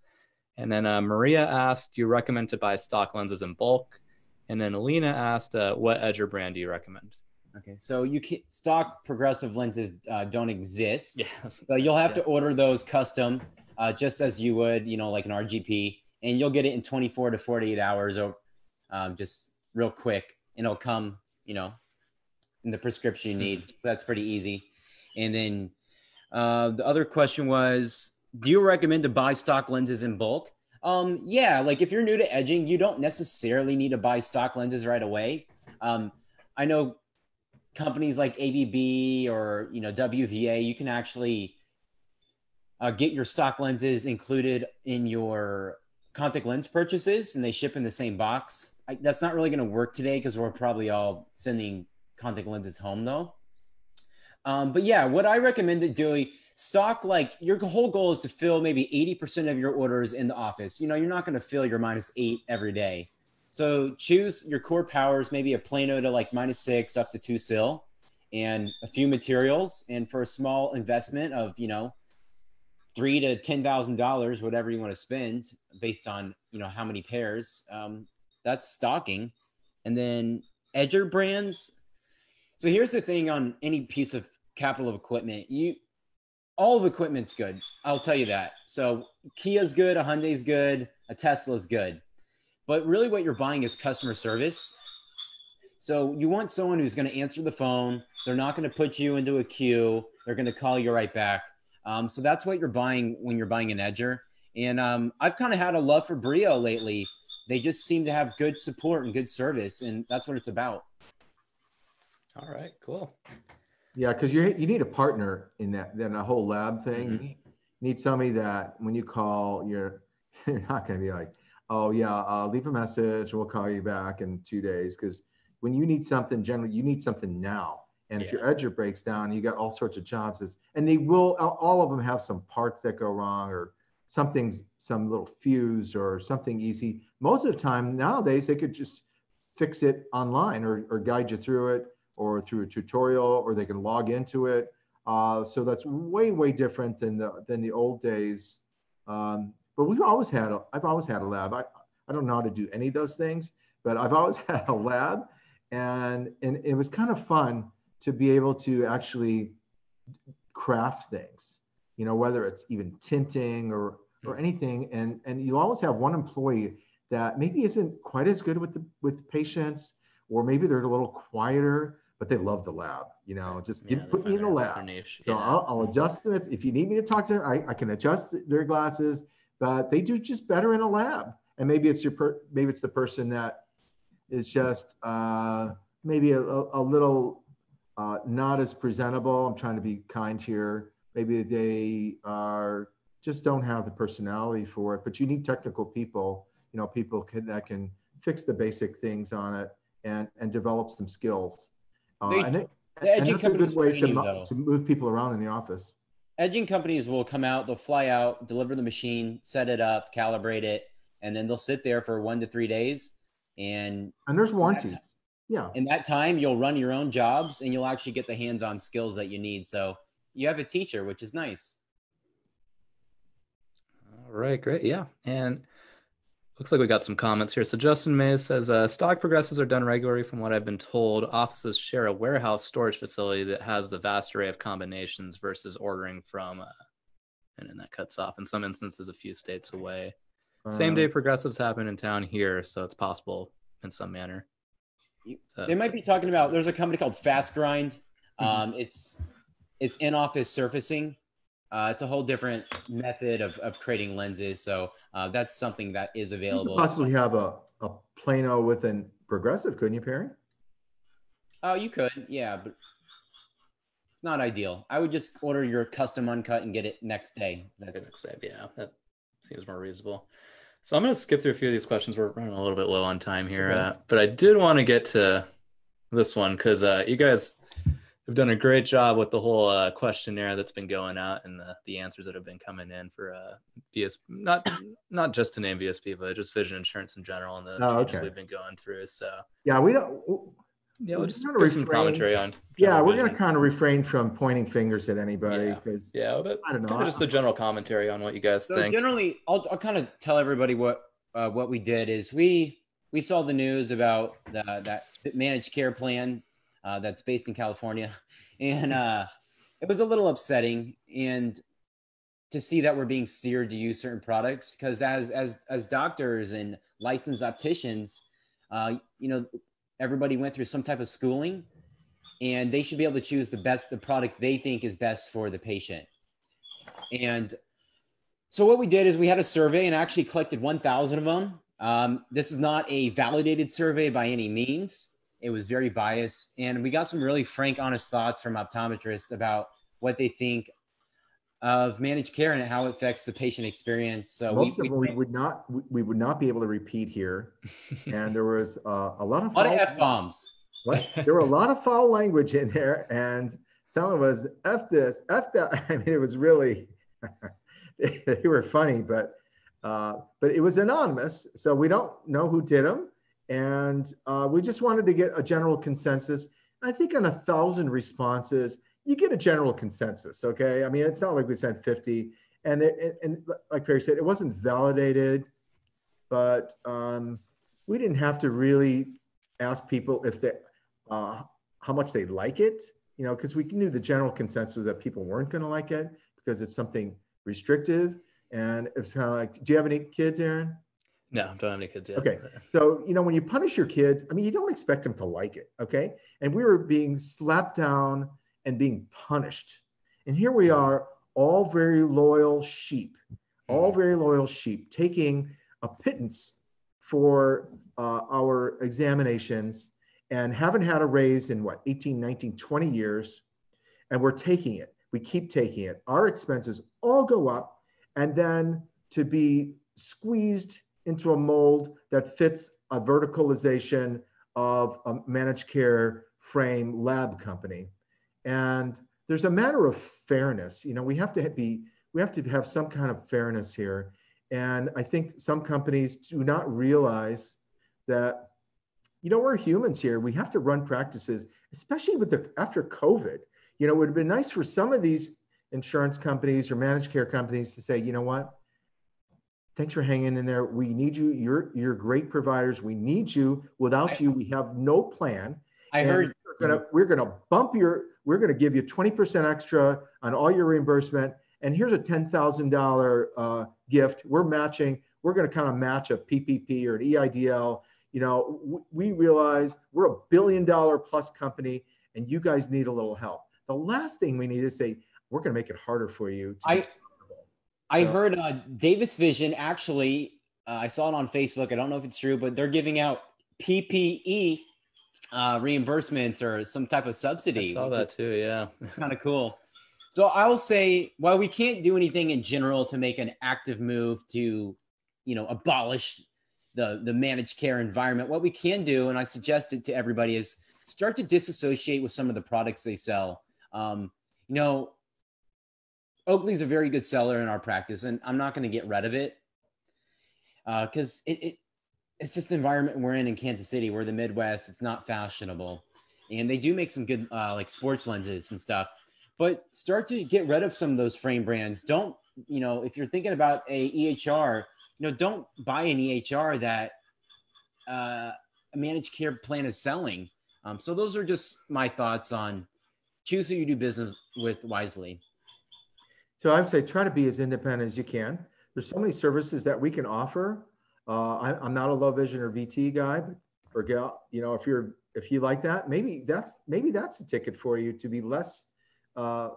Speaker 1: and then uh, Maria asked, "Do you recommend to buy stock lenses in bulk?" And then Alina asked, uh, "What edger brand do you recommend?"
Speaker 3: okay so you can stock progressive lenses uh, don't exist
Speaker 1: Yeah.
Speaker 3: So you'll have
Speaker 1: Yeah.
Speaker 3: to order those custom, uh, just as you would, you know, like an RGP, and you'll get it in 24 to 48 hours, or um, just real quick, and it'll come, you know, in the prescription you need. So that's pretty easy. And then uh, the other question was, do you recommend to buy stock lenses in bulk? Um, yeah, like if you're new to edging, you don't necessarily need to buy stock lenses right away. Um, I know companies like ABB or you know WVA, you can actually uh, get your stock lenses included in your contact lens purchases, and they ship in the same box. I, that's not really going to work today because we're probably all sending contact lenses home though. Um, but yeah, what I recommend doing stock like your whole goal is to fill maybe 80% of your orders in the office. You know, you're not going to fill your minus eight every day. So choose your core powers, maybe a plano to like minus six up to two cyl and a few materials. And for a small investment of, you know, three to ten thousand dollars, whatever you want to spend, based on you know how many pairs. Um, that's stocking, and then edger brands. So here's the thing on any piece of capital of equipment, you all of equipment's good. I'll tell you that. So Kia's good, a Hyundai's good, a Tesla's good, but really what you're buying is customer service. So you want someone who's going to answer the phone. They're not going to put you into a queue. They're going to call you right back. Um, so that's what you're buying when you're buying an edger. And um, I've kind of had a love for Briot lately. They just seem to have good support and good service, and that's what it's about.
Speaker 1: All right, cool.
Speaker 2: Yeah, because you you need a partner in that in a whole lab thing.
Speaker 1: Mhm.
Speaker 2: You need, need somebody that when you call, you're you're not going to be like, oh yeah, uh, leave a message, we'll call you back in two days. Because when you need something, generally you need something now. And if your edger breaks down, you got all sorts of jobs. That's, and they will all all of them have some parts that go wrong or something's some little fuse or something easy. Most of the time nowadays they could just fix it online or, or guide you through it or through a tutorial or they can log into it. Uh, so that's way, way different than the, than the old days. Um, but we've always had, a, I've always had a lab. I, I don't know how to do any of those things, but I've always had a lab and, and it was kind of fun to be able to actually craft things, you know, whether it's even tinting or, or anything. And, and you always have one employee that maybe isn't quite as good with the, with patients, or maybe they're a little quieter, but they love the lab. You know, just
Speaker 1: Yeah,
Speaker 2: put me in the lab. So
Speaker 1: Yeah.
Speaker 2: I'll, I'll adjust them if, if you need me to talk to them. I, I can adjust their glasses, but they do just better in a lab. And maybe it's your per, maybe it's the person that is just uh, maybe a, a, a little uh, not as presentable. I'm trying to be kind here. Maybe they are just don't have the personality for it. But you need technical people. You know, people can, that can fix the basic things on it and and develop some skills. Uh,
Speaker 3: They-
Speaker 2: and it,
Speaker 3: the
Speaker 2: and that's a good way to,
Speaker 3: you,
Speaker 2: to move people around in the office.
Speaker 3: edging companies will come out, they'll fly out, deliver the machine, set it up, calibrate it, and then they'll sit there for one to three days. And
Speaker 2: And there's warranties. Yeah.
Speaker 3: in that time, you'll run your own jobs and you'll actually get the hands on skills that you need. So you have a teacher, which is nice.
Speaker 1: All right, great. Yeah. And looks like we got some comments here. So Justin Mays says uh, stock progressives are done regularly from what I've been told. Offices share a warehouse storage facility that has the vast array of combinations versus ordering from, uh, and then that cuts off in some instances a few states away. Same
Speaker 2: Uh,
Speaker 1: day progressives happen in town here, so it's possible in some manner. So-
Speaker 3: They might be talking about there's a company called Fast Grind.
Speaker 2: Mhm.
Speaker 3: Um, it's it's in office surfacing. Uh, it's a whole different method of, of creating lenses. So uh, that's something that is
Speaker 2: You could
Speaker 3: available.
Speaker 2: possibly have a, a Plano with an progressive, couldn't you, Perry?
Speaker 3: Oh, you could, yeah, but not ideal. I would just order your custom uncut and get it next day. That's
Speaker 1: Next day, yeah, that seems more reasonable. So I'm going to skip through a few of these questions. We're running a little bit low on time here,
Speaker 2: Okay.
Speaker 1: uh, but I did want to get to this one because uh, you guys have done a great job with the whole uh, questionnaire that's been going out and the, the answers that have been coming in for uh, VS, not not just to name VSP, but just vision insurance in general and the
Speaker 2: Oh,
Speaker 1: changes
Speaker 2: okay.
Speaker 1: we've been going through. So
Speaker 2: Yeah, we don't.
Speaker 1: yeah,
Speaker 2: We're
Speaker 1: we'll just
Speaker 2: gonna
Speaker 1: give some commentary on.
Speaker 2: Yeah, we're going to kind of refrain from pointing fingers at anybody because
Speaker 1: yeah, but
Speaker 2: I don't know.
Speaker 1: just a general commentary on what you guys
Speaker 3: So
Speaker 1: think.
Speaker 3: generally, I'll, I'll kind of tell everybody what uh, what we did is we we saw the news about the, that managed care plan uh, that's based in California, and uh, it was a little upsetting and to see that we're being steered to use certain products because as as as doctors and licensed opticians, uh, you know, everybody went through some type of schooling, and they should be able to choose the best the product they think is best for the patient, and so what we did is we had a survey and actually collected 1,000 of them. Um, this is not a validated survey by any means. It was very biased, and we got some really frank, honest thoughts from optometrists about what they think of managed care and how it affects the patient experience. So we,
Speaker 2: most of them we would not we, we would not be able to repeat here, and there was uh, a lot of
Speaker 3: a lot of f bombs.
Speaker 2: There were a lot of foul language in there, and some of us f this, f that. I mean, it was really they were funny, but uh, but it was anonymous, so we don't know who did them, and uh, we just wanted to get a general consensus. I think on a thousand responses, you get a general consensus. Okay, I mean, it's not like we sent fifty, And, it, and like Perry said, it wasn't validated, but um, we didn't have to really ask people if they, uh, how much they like it, you know, because we knew the general consensus was that people weren't going to like it because it's something restrictive. And it's kind of like, do you have any kids, Aaron?
Speaker 1: No, don't have any kids yet.
Speaker 2: Okay. So, you know, when you punish your kids, I mean, you don't expect them to like it. Okay. And we were being slapped down and being punished. And here we are, all very loyal sheep, all
Speaker 1: Mm-hmm.
Speaker 2: very loyal sheep, taking a pittance for uh, our examinations and haven't had a raise in what, 18, 19, 20 years. And we're taking it. We keep taking it. Our expenses all go up. And then to be squeezed into a mold that fits a verticalization of a managed care frame lab company. And there's a matter of fairness. You know, we have to be, we have to have some kind of fairness here. And I think some companies do not realize that, you know, we're humans here. We have to run practices, especially with the after COVID. You know, it would have been nice for some of these insurance companies or managed care companies to say, you know what? Thanks for hanging in there. We need you. You're you're great providers. We need you. Without
Speaker 3: I-
Speaker 2: you, we have no plan.
Speaker 3: I
Speaker 2: And
Speaker 3: heard
Speaker 2: we're gonna we're gonna bump your we're gonna give you 20% extra on all your reimbursement. And here's a $10,000 uh, gift. We're matching. We're gonna kind of match a PPP or an EIDL. You know, w- we realize we're a billion dollar plus company, and you guys need a little help. The last thing we need is say we're gonna make it harder for you. To
Speaker 3: I- I
Speaker 2: So-
Speaker 3: heard uh, Davis Vision actually. Uh, I saw it on Facebook. I don't know if it's true, but they're giving out PPE uh, reimbursements or some type of
Speaker 1: I
Speaker 3: subsidy.
Speaker 1: saw that too. Yeah.
Speaker 3: kind of cool. So I'll say, while we can't do anything in general to make an active move to, you know, abolish the the managed care environment, what we can do, and I suggest it to everybody, is start to disassociate with some of the products they sell. Um, you know, Oakley's a very good seller in our practice, and I'm not going to get rid of it because it, it it's just the environment we're in in Kansas City. We're the Midwest. It's not fashionable, and they do make some good uh, like sports lenses and stuff. But start to get rid of some of those frame brands. Don't you know if you're thinking about a EHR, you know, don't buy an EHR that uh, a managed care plan is selling. Um, so those are just my thoughts on choose who you do business with wisely.
Speaker 2: So I would say try to be as independent as you can. There's so many services that we can offer. Uh, I, I'm not a low vision or VT guy, but or gal, you know, if you're if you like that, maybe that's maybe that's the ticket for you to be less uh,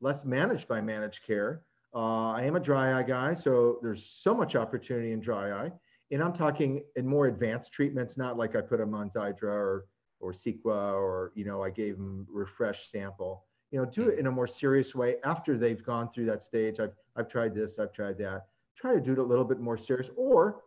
Speaker 2: less managed by managed care. Uh, I am a dry eye guy, so there's so much opportunity in dry eye, and I'm talking in more advanced treatments, not like I put them on Xiidra or or Cequa or you know I gave them refresh sample you know, do it in a more serious way after they've gone through that stage. I've, I've tried this, I've tried that. Try to do it a little bit more serious or,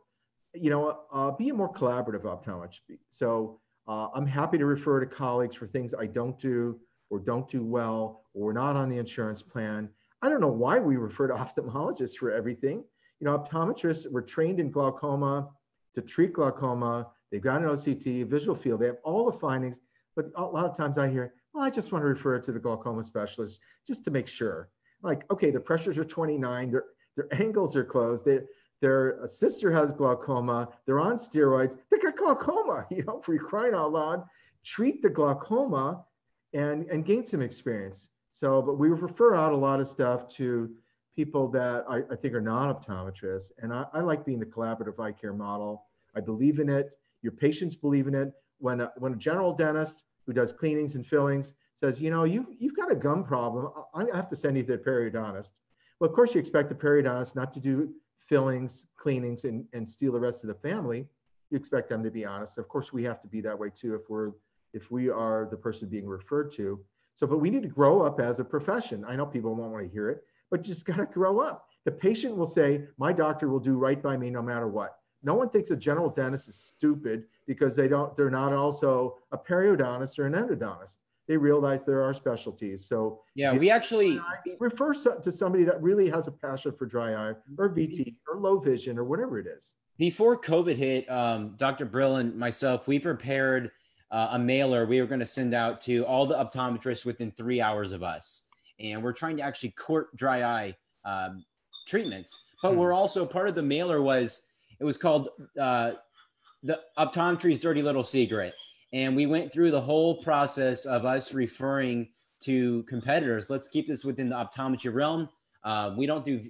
Speaker 2: you know, uh, be a more collaborative optometrist. So uh, I'm happy to refer to colleagues for things I don't do or don't do well or not on the insurance plan. I don't know why we refer to ophthalmologists for everything. You know, optometrists were trained in glaucoma to treat glaucoma. They've got an OCT, visual field. They have all the findings. But a lot of times I hear, well, I just want to refer it to the glaucoma specialist just to make sure. Like, okay, the pressures are 29, their, their angles are closed, they, their uh, sister has glaucoma, they're on steroids, they got glaucoma, you know, for crying out loud, treat the glaucoma and, and gain some experience. So, but we refer out a lot of stuff to people that I, I think are non-optometrists. And I, I like being the collaborative eye care model. I believe in it. Your patients believe in it. When a, when a general dentist who does cleanings and fillings says, you know, you, you've got a gum problem. I I have to send you to the periodontist. Well, of course, you expect the periodontist not to do fillings, cleanings, and, and steal the rest of the family. You expect them to be honest. Of course, we have to be that way too if we're if we are the person being referred to. So, but we need to grow up as a profession. I know people won't want to hear it, but you just got to grow up. The patient will say, my doctor will do right by me no matter what. No one thinks a general dentist is stupid because they don't, they're not also a periodontist or an endodontist. They realize there are specialties. So
Speaker 3: Yeah, we actually
Speaker 2: refer to somebody that really has a passion for dry eye or VT or low vision or whatever it is.
Speaker 3: before COVID hit, um, Dr. Brill and myself, we prepared uh, a mailer we were going to send out to all the optometrists within three hours of us, and we're trying to actually court dry eye um, treatments. But mm. we're also part of the mailer was it was called uh, the optometry's dirty little secret, and we went through the whole process of us referring to competitors. Let's keep this within the optometry realm. Uh, we don't do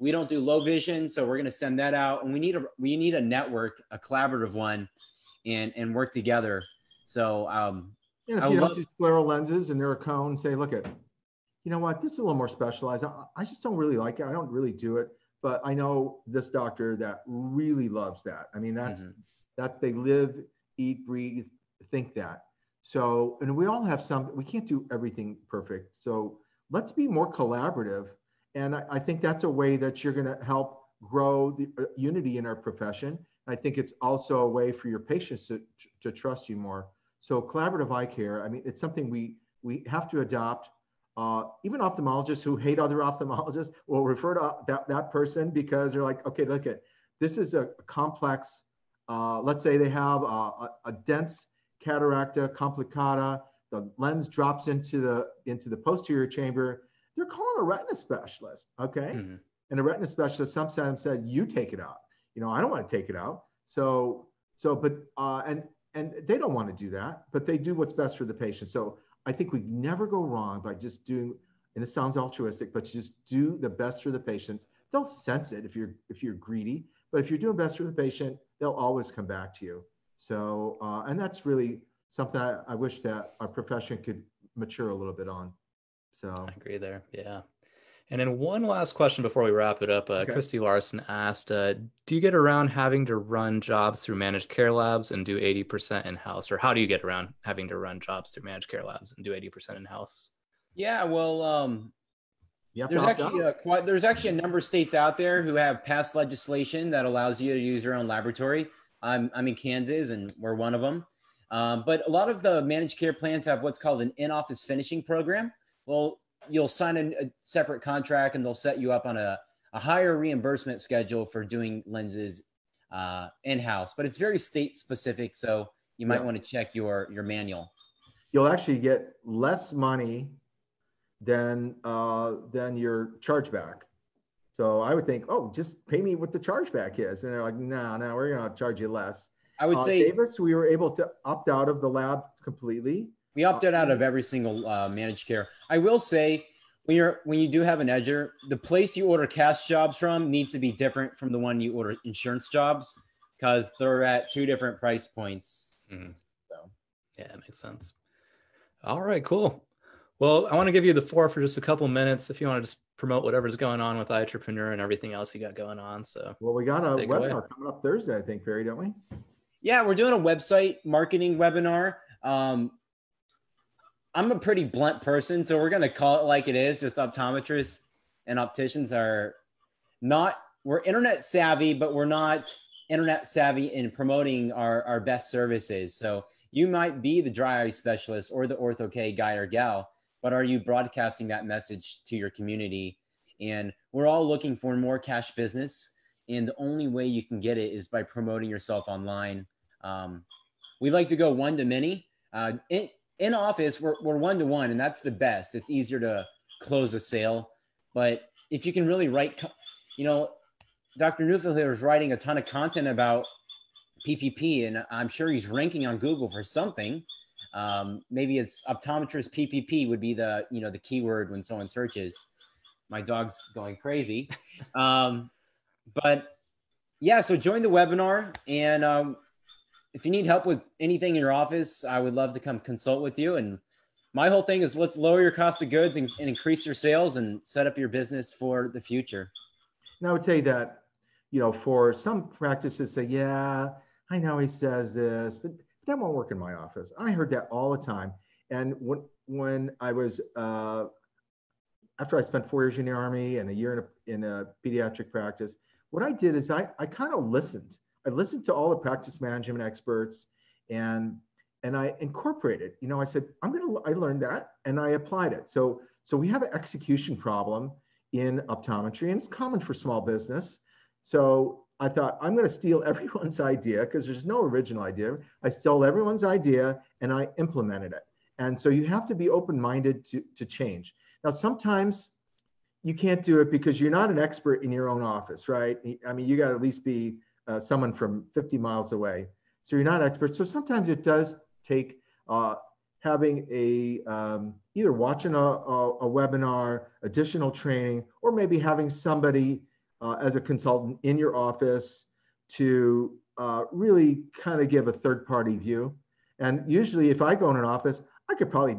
Speaker 3: we don't do low vision, so we're going to send that out, and we need a we need a network, a collaborative one, and and work together. So um,
Speaker 2: and if I you love- do scleral lenses and they're a cone, say, look at, you know what, this is a little more specialized. I, I just don't really like it. I don't really do it, but I know this doctor that really loves that. I mean, that's mm-hmm. that they live, eat, breathe, think that. So, and we all have some. We can't do everything perfect. So let's be more collaborative and I, I think that's a way that you're going to help grow the uh, unity in our profession. I think it's also a way for your patients to, to trust you more. So collaborative eye care, I mean, it's something we we have to adopt. Uh, even ophthalmologists who hate other ophthalmologists will refer to that, that person because they're like, okay, look at this is a complex. Uh, let's say they have a, a, a dense cataracta complicata. The lens drops into the into the posterior chamber they're calling a retina specialist. Okay. Mm-hmm. And a retina specialist sometimes said, you take it out. You know, I don't want to take it out. So, so, but, uh, and, and they don't want to do that, but they do what's best for the patient. So I think we never go wrong by just doing, and it sounds altruistic, but just do the best for the patients. They'll sense it if you're, if you're greedy, but if you're doing best for the patient, they'll always come back to you. So, uh, and that's really something I, I wish that our profession could mature a little bit on. So
Speaker 1: I agree there. Yeah. And then one last question before we wrap it up. Uh, okay. Christy Larson asked, uh, "Do you get around having to run jobs through managed care labs and do 80% in house, or how do you get around having to run jobs through managed care labs and do 80% in house?"
Speaker 3: Yeah, well, um, there's actually a, quite, there's actually a number of states out there who have passed legislation that allows you to use your own laboratory. I'm I'm in Kansas, and we're one of them. Um, but a lot of the managed care plans have what's called an in-office finishing program well, you'll sign a, a separate contract and they'll set you up on a, a higher reimbursement schedule for doing lenses uh, in-house, but it's very state specific. So you might yeah. want to check your, your manual.
Speaker 2: You'll actually get less money than, uh, than your chargeback. So I would think, oh, just pay me what the chargeback is. And they're like, no, no, we're going to charge you less.
Speaker 3: I would uh, say
Speaker 2: Davis, we were able to opt out of the lab completely.
Speaker 3: We opted out of every single uh, managed care. I will say, when you're when you do have an edger, the place you order cash jobs from needs to be different from the one you order insurance jobs because they're at two different price points. Mm-hmm.
Speaker 1: So, yeah, it makes sense. All right, cool. Well, I want to give you the floor for just a couple minutes if you want to just promote whatever's going on with Eyetrepreneur and everything else you got going on. So,
Speaker 2: well, we got a webinar coming up Thursday, I think, Perry, don't we?
Speaker 3: Yeah, we're doing a website marketing webinar. Um, I'm a pretty blunt person, so we're gonna call it like it is. Just optometrists and opticians are not we're internet savvy, but we're not internet savvy in promoting our, our best services. So you might be the dry eye specialist or the ortho K guy or gal, but are you broadcasting that message to your community? And we're all looking for more cash business. And the only way you can get it is by promoting yourself online. Um, we like to go one to many. Uh, in office, we're, we're one to one, and that's the best. It's easier to close a sale. But if you can really write, you know, Dr. Neufeld is writing a ton of content about PPP, and I'm sure he's ranking on Google for something. Um, maybe it's optometrist PPP would be the you know the keyword when someone searches. My dog's going crazy, um, but yeah. So join the webinar, and um, if you need help with anything in your office, I would love to come consult with you. And my whole thing is let's lower your cost of goods and, and increase your sales and set up your business for the future.
Speaker 2: And I would say that, you know, for some practices say, yeah, I know he says this, but that won't work in my office. I heard that all the time. And when, when I was, uh, after I spent four years in the army and a year in a, in a pediatric practice, what I did is I, I kind of listened I listened to all the practice management experts and and I incorporated, you know, I said, I'm gonna I learned that and I applied it. So so we have an execution problem in optometry, and it's common for small business. So I thought I'm to steal everyone's idea because there's no original idea. I stole everyone's idea and I implemented it. And so you have to be open-minded to, to change. Now, sometimes you can't do it because you're not an expert in your own office, right? I mean, you got to at least be uh, someone from 50 miles away. So you're not expert. So sometimes it does take uh, having a um, either watching a, a, a, webinar, additional training, or maybe having somebody uh, as a consultant in your office to uh, really kind of give a third party view. And usually, if I go in an office, I could probably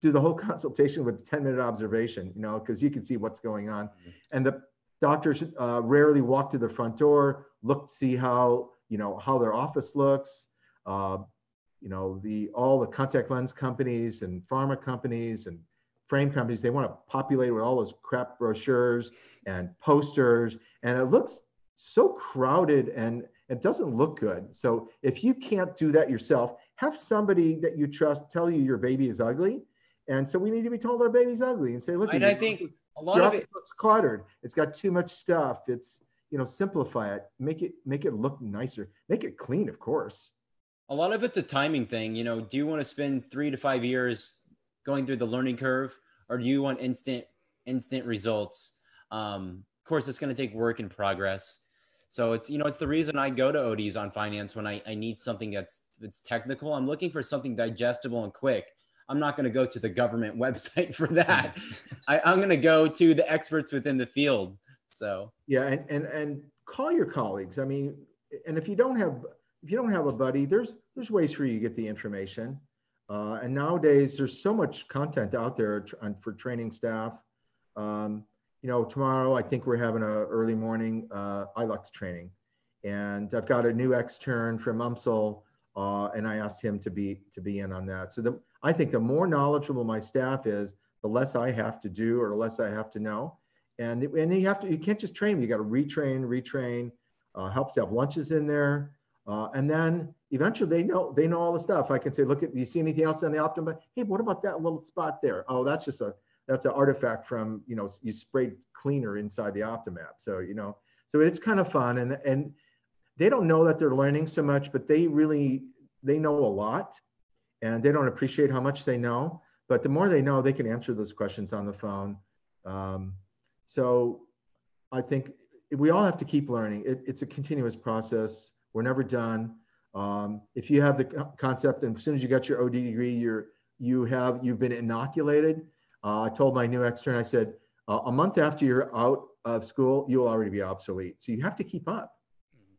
Speaker 2: do the whole consultation with 10 minute observation, you know, because you can see what's going on. Mm-hmm. And the doctors uh, rarely walk to the front door, look, see how, you know, how their office looks. Uh, you know, the all the contact lens companies and pharma companies and frame companies, they want to populate with all those crap brochures and posters. And it looks so crowded and it doesn't look good. So if you can't do that yourself, have somebody that you trust tell you your baby is ugly and so we need to be told our baby's ugly and say, look,
Speaker 3: and I think a lot of it
Speaker 2: looks cluttered. It's got too much stuff. It's you know, simplify it, make it make it look nicer, make it clean, of course.
Speaker 3: A lot of it's a timing thing. You know, do you want to spend three to five years going through the learning curve, or do you want instant instant results? Um, of course, it's going to take work and progress. So it's you know it's the reason I go to ODs on finance when I, I need something that's that's technical. I'm looking for something digestible and quick. I'm not going to go to the government website for that. I, I'm going to go to the experts within the field. So
Speaker 2: yeah, and, and and call your colleagues. I mean, and if you don't have if you don't have a buddy, there's there's ways for you to get the information. Uh, and nowadays, there's so much content out there on, for training staff. Um, you know, tomorrow I think we're having a early morning uh, ILUX training, and I've got a new extern from UMSL, uh, and I asked him to be to be in on that. So the I think the more knowledgeable my staff is, the less I have to do or the less I have to know. And, and you have to, you can't just train them. You got to retrain, retrain, uh, helps to have lunches in there. Uh, and then eventually they know, they know all the stuff. I can say, look at, do you see anything else on the Optomap? Hey, what about that little spot there? Oh, that's just a, that's an artifact from, you know, you sprayed cleaner inside the Optomap. So, you know, so it's kind of fun. And, and they don't know that they're learning so much, but they really, they know a lot and they don't appreciate how much they know. But the more they know, they can answer those questions on the phone. Um, so I think we all have to keep learning. It, it's a continuous process. We're never done. Um, if you have the concept, and as soon as you got your OD degree, you're you have you've been inoculated. Uh, I told my new extern, I said, uh, a month after you're out of school, you'll already be obsolete. So you have to keep up.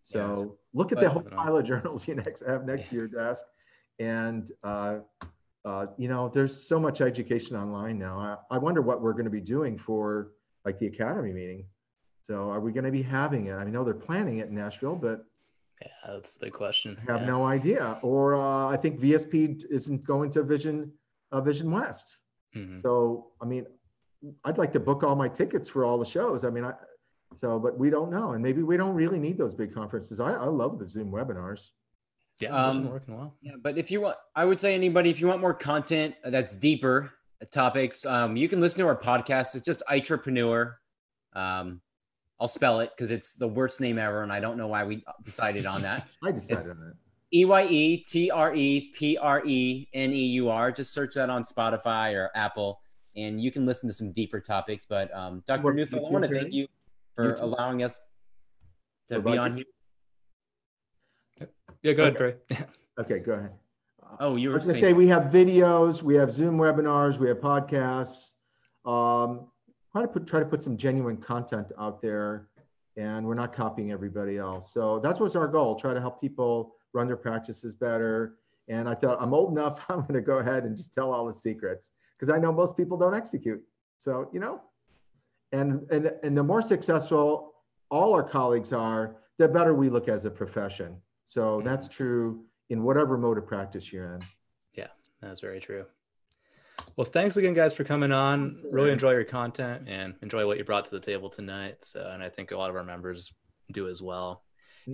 Speaker 2: So yeah. look at the whole pile of journals you next have next to your desk and uh, uh, you know, there's so much education online now. I, I wonder what we're going to be doing for like the academy meeting. So are we going to be having it? I know they're planning it in Nashville, but
Speaker 1: yeah, that's the big question.
Speaker 2: I have
Speaker 1: yeah.
Speaker 2: no idea. Or uh, I think VSP isn't going to Vision uh, Vision West. Mm-hmm. So I mean, I'd like to book all my tickets for all the shows. I mean, I so but we don't know, and maybe we don't really need those big conferences. I, I love the Zoom webinars.
Speaker 1: Yeah, um, working well.
Speaker 3: Yeah, but if you want, I would say anybody, if you want more content that's deeper topics, um, you can listen to our podcast. It's just Eyetrepreneur. Um, I'll spell it because it's the worst name ever, and I don't know why we decided on that.
Speaker 2: I decided on that.
Speaker 3: E Y E T R E P R E N E U R. Just search that on Spotify or Apple, and you can listen to some deeper topics. But um, Dr. Neufeld, I want to thank you for YouTube. allowing us to be on here.
Speaker 1: Yeah, go ahead, Trey.
Speaker 2: Okay, go ahead.
Speaker 3: Oh, you
Speaker 2: I
Speaker 3: were
Speaker 2: was gonna say, we have videos, we have Zoom webinars, we have podcasts. Um, try to put, try to put some genuine content out there and we're not copying everybody else. So that's what's our goal, try to help people run their practices better. And I thought I'm old enough, I'm gonna go ahead and just tell all the secrets because I know most people don't execute. So, you know, and, and, and the more successful all our colleagues are, the better we look as a profession. So that's true in whatever mode of practice you're in.
Speaker 1: Yeah, that's very true. Well, thanks again, guys, for coming on. Really enjoy your content and enjoy what you brought to the table tonight. So, and I think a lot of our members do as well.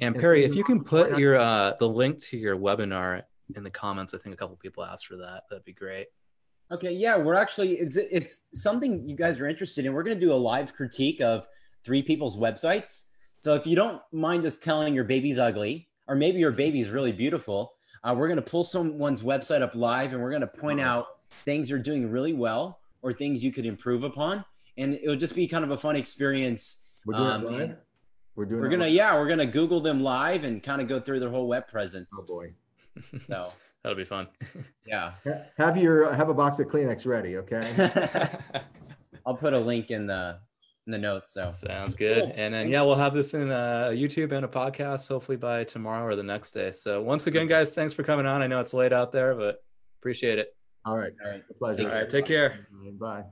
Speaker 1: And Perry, if you can put your uh, the link to your webinar in the comments, I think a couple people asked for that. That'd be great.
Speaker 3: Okay, yeah, we're actually it's it's something you guys are interested in. We're going to do a live critique of three people's websites. So if you don't mind us telling your baby's ugly, or maybe your baby's really beautiful. Uh, we're going to pull someone's website up live and we're going to point out things you're doing really well or things you could improve upon. and it'll just be kind of a fun experience.
Speaker 2: We're doing
Speaker 3: Um,
Speaker 2: it live. We're doing.
Speaker 3: We're gonna yeah, we're gonna Google them live and kind of go through their whole web presence.
Speaker 2: Oh boy.
Speaker 3: So
Speaker 1: That'll be fun.
Speaker 3: yeah,
Speaker 2: Have your have a box of Kleenex ready, okay?
Speaker 3: I'll put a link in the in the notes. So
Speaker 1: Sounds good.
Speaker 3: Cool.
Speaker 1: And then
Speaker 3: Thanks.
Speaker 1: yeah, we'll have this in a YouTube and a podcast hopefully by tomorrow or the next day. So once again, guys, thanks for coming on. I know it's late out there, but appreciate it.
Speaker 2: All right.
Speaker 3: all right.
Speaker 2: A pleasure.
Speaker 1: All right, take care.
Speaker 2: Bye.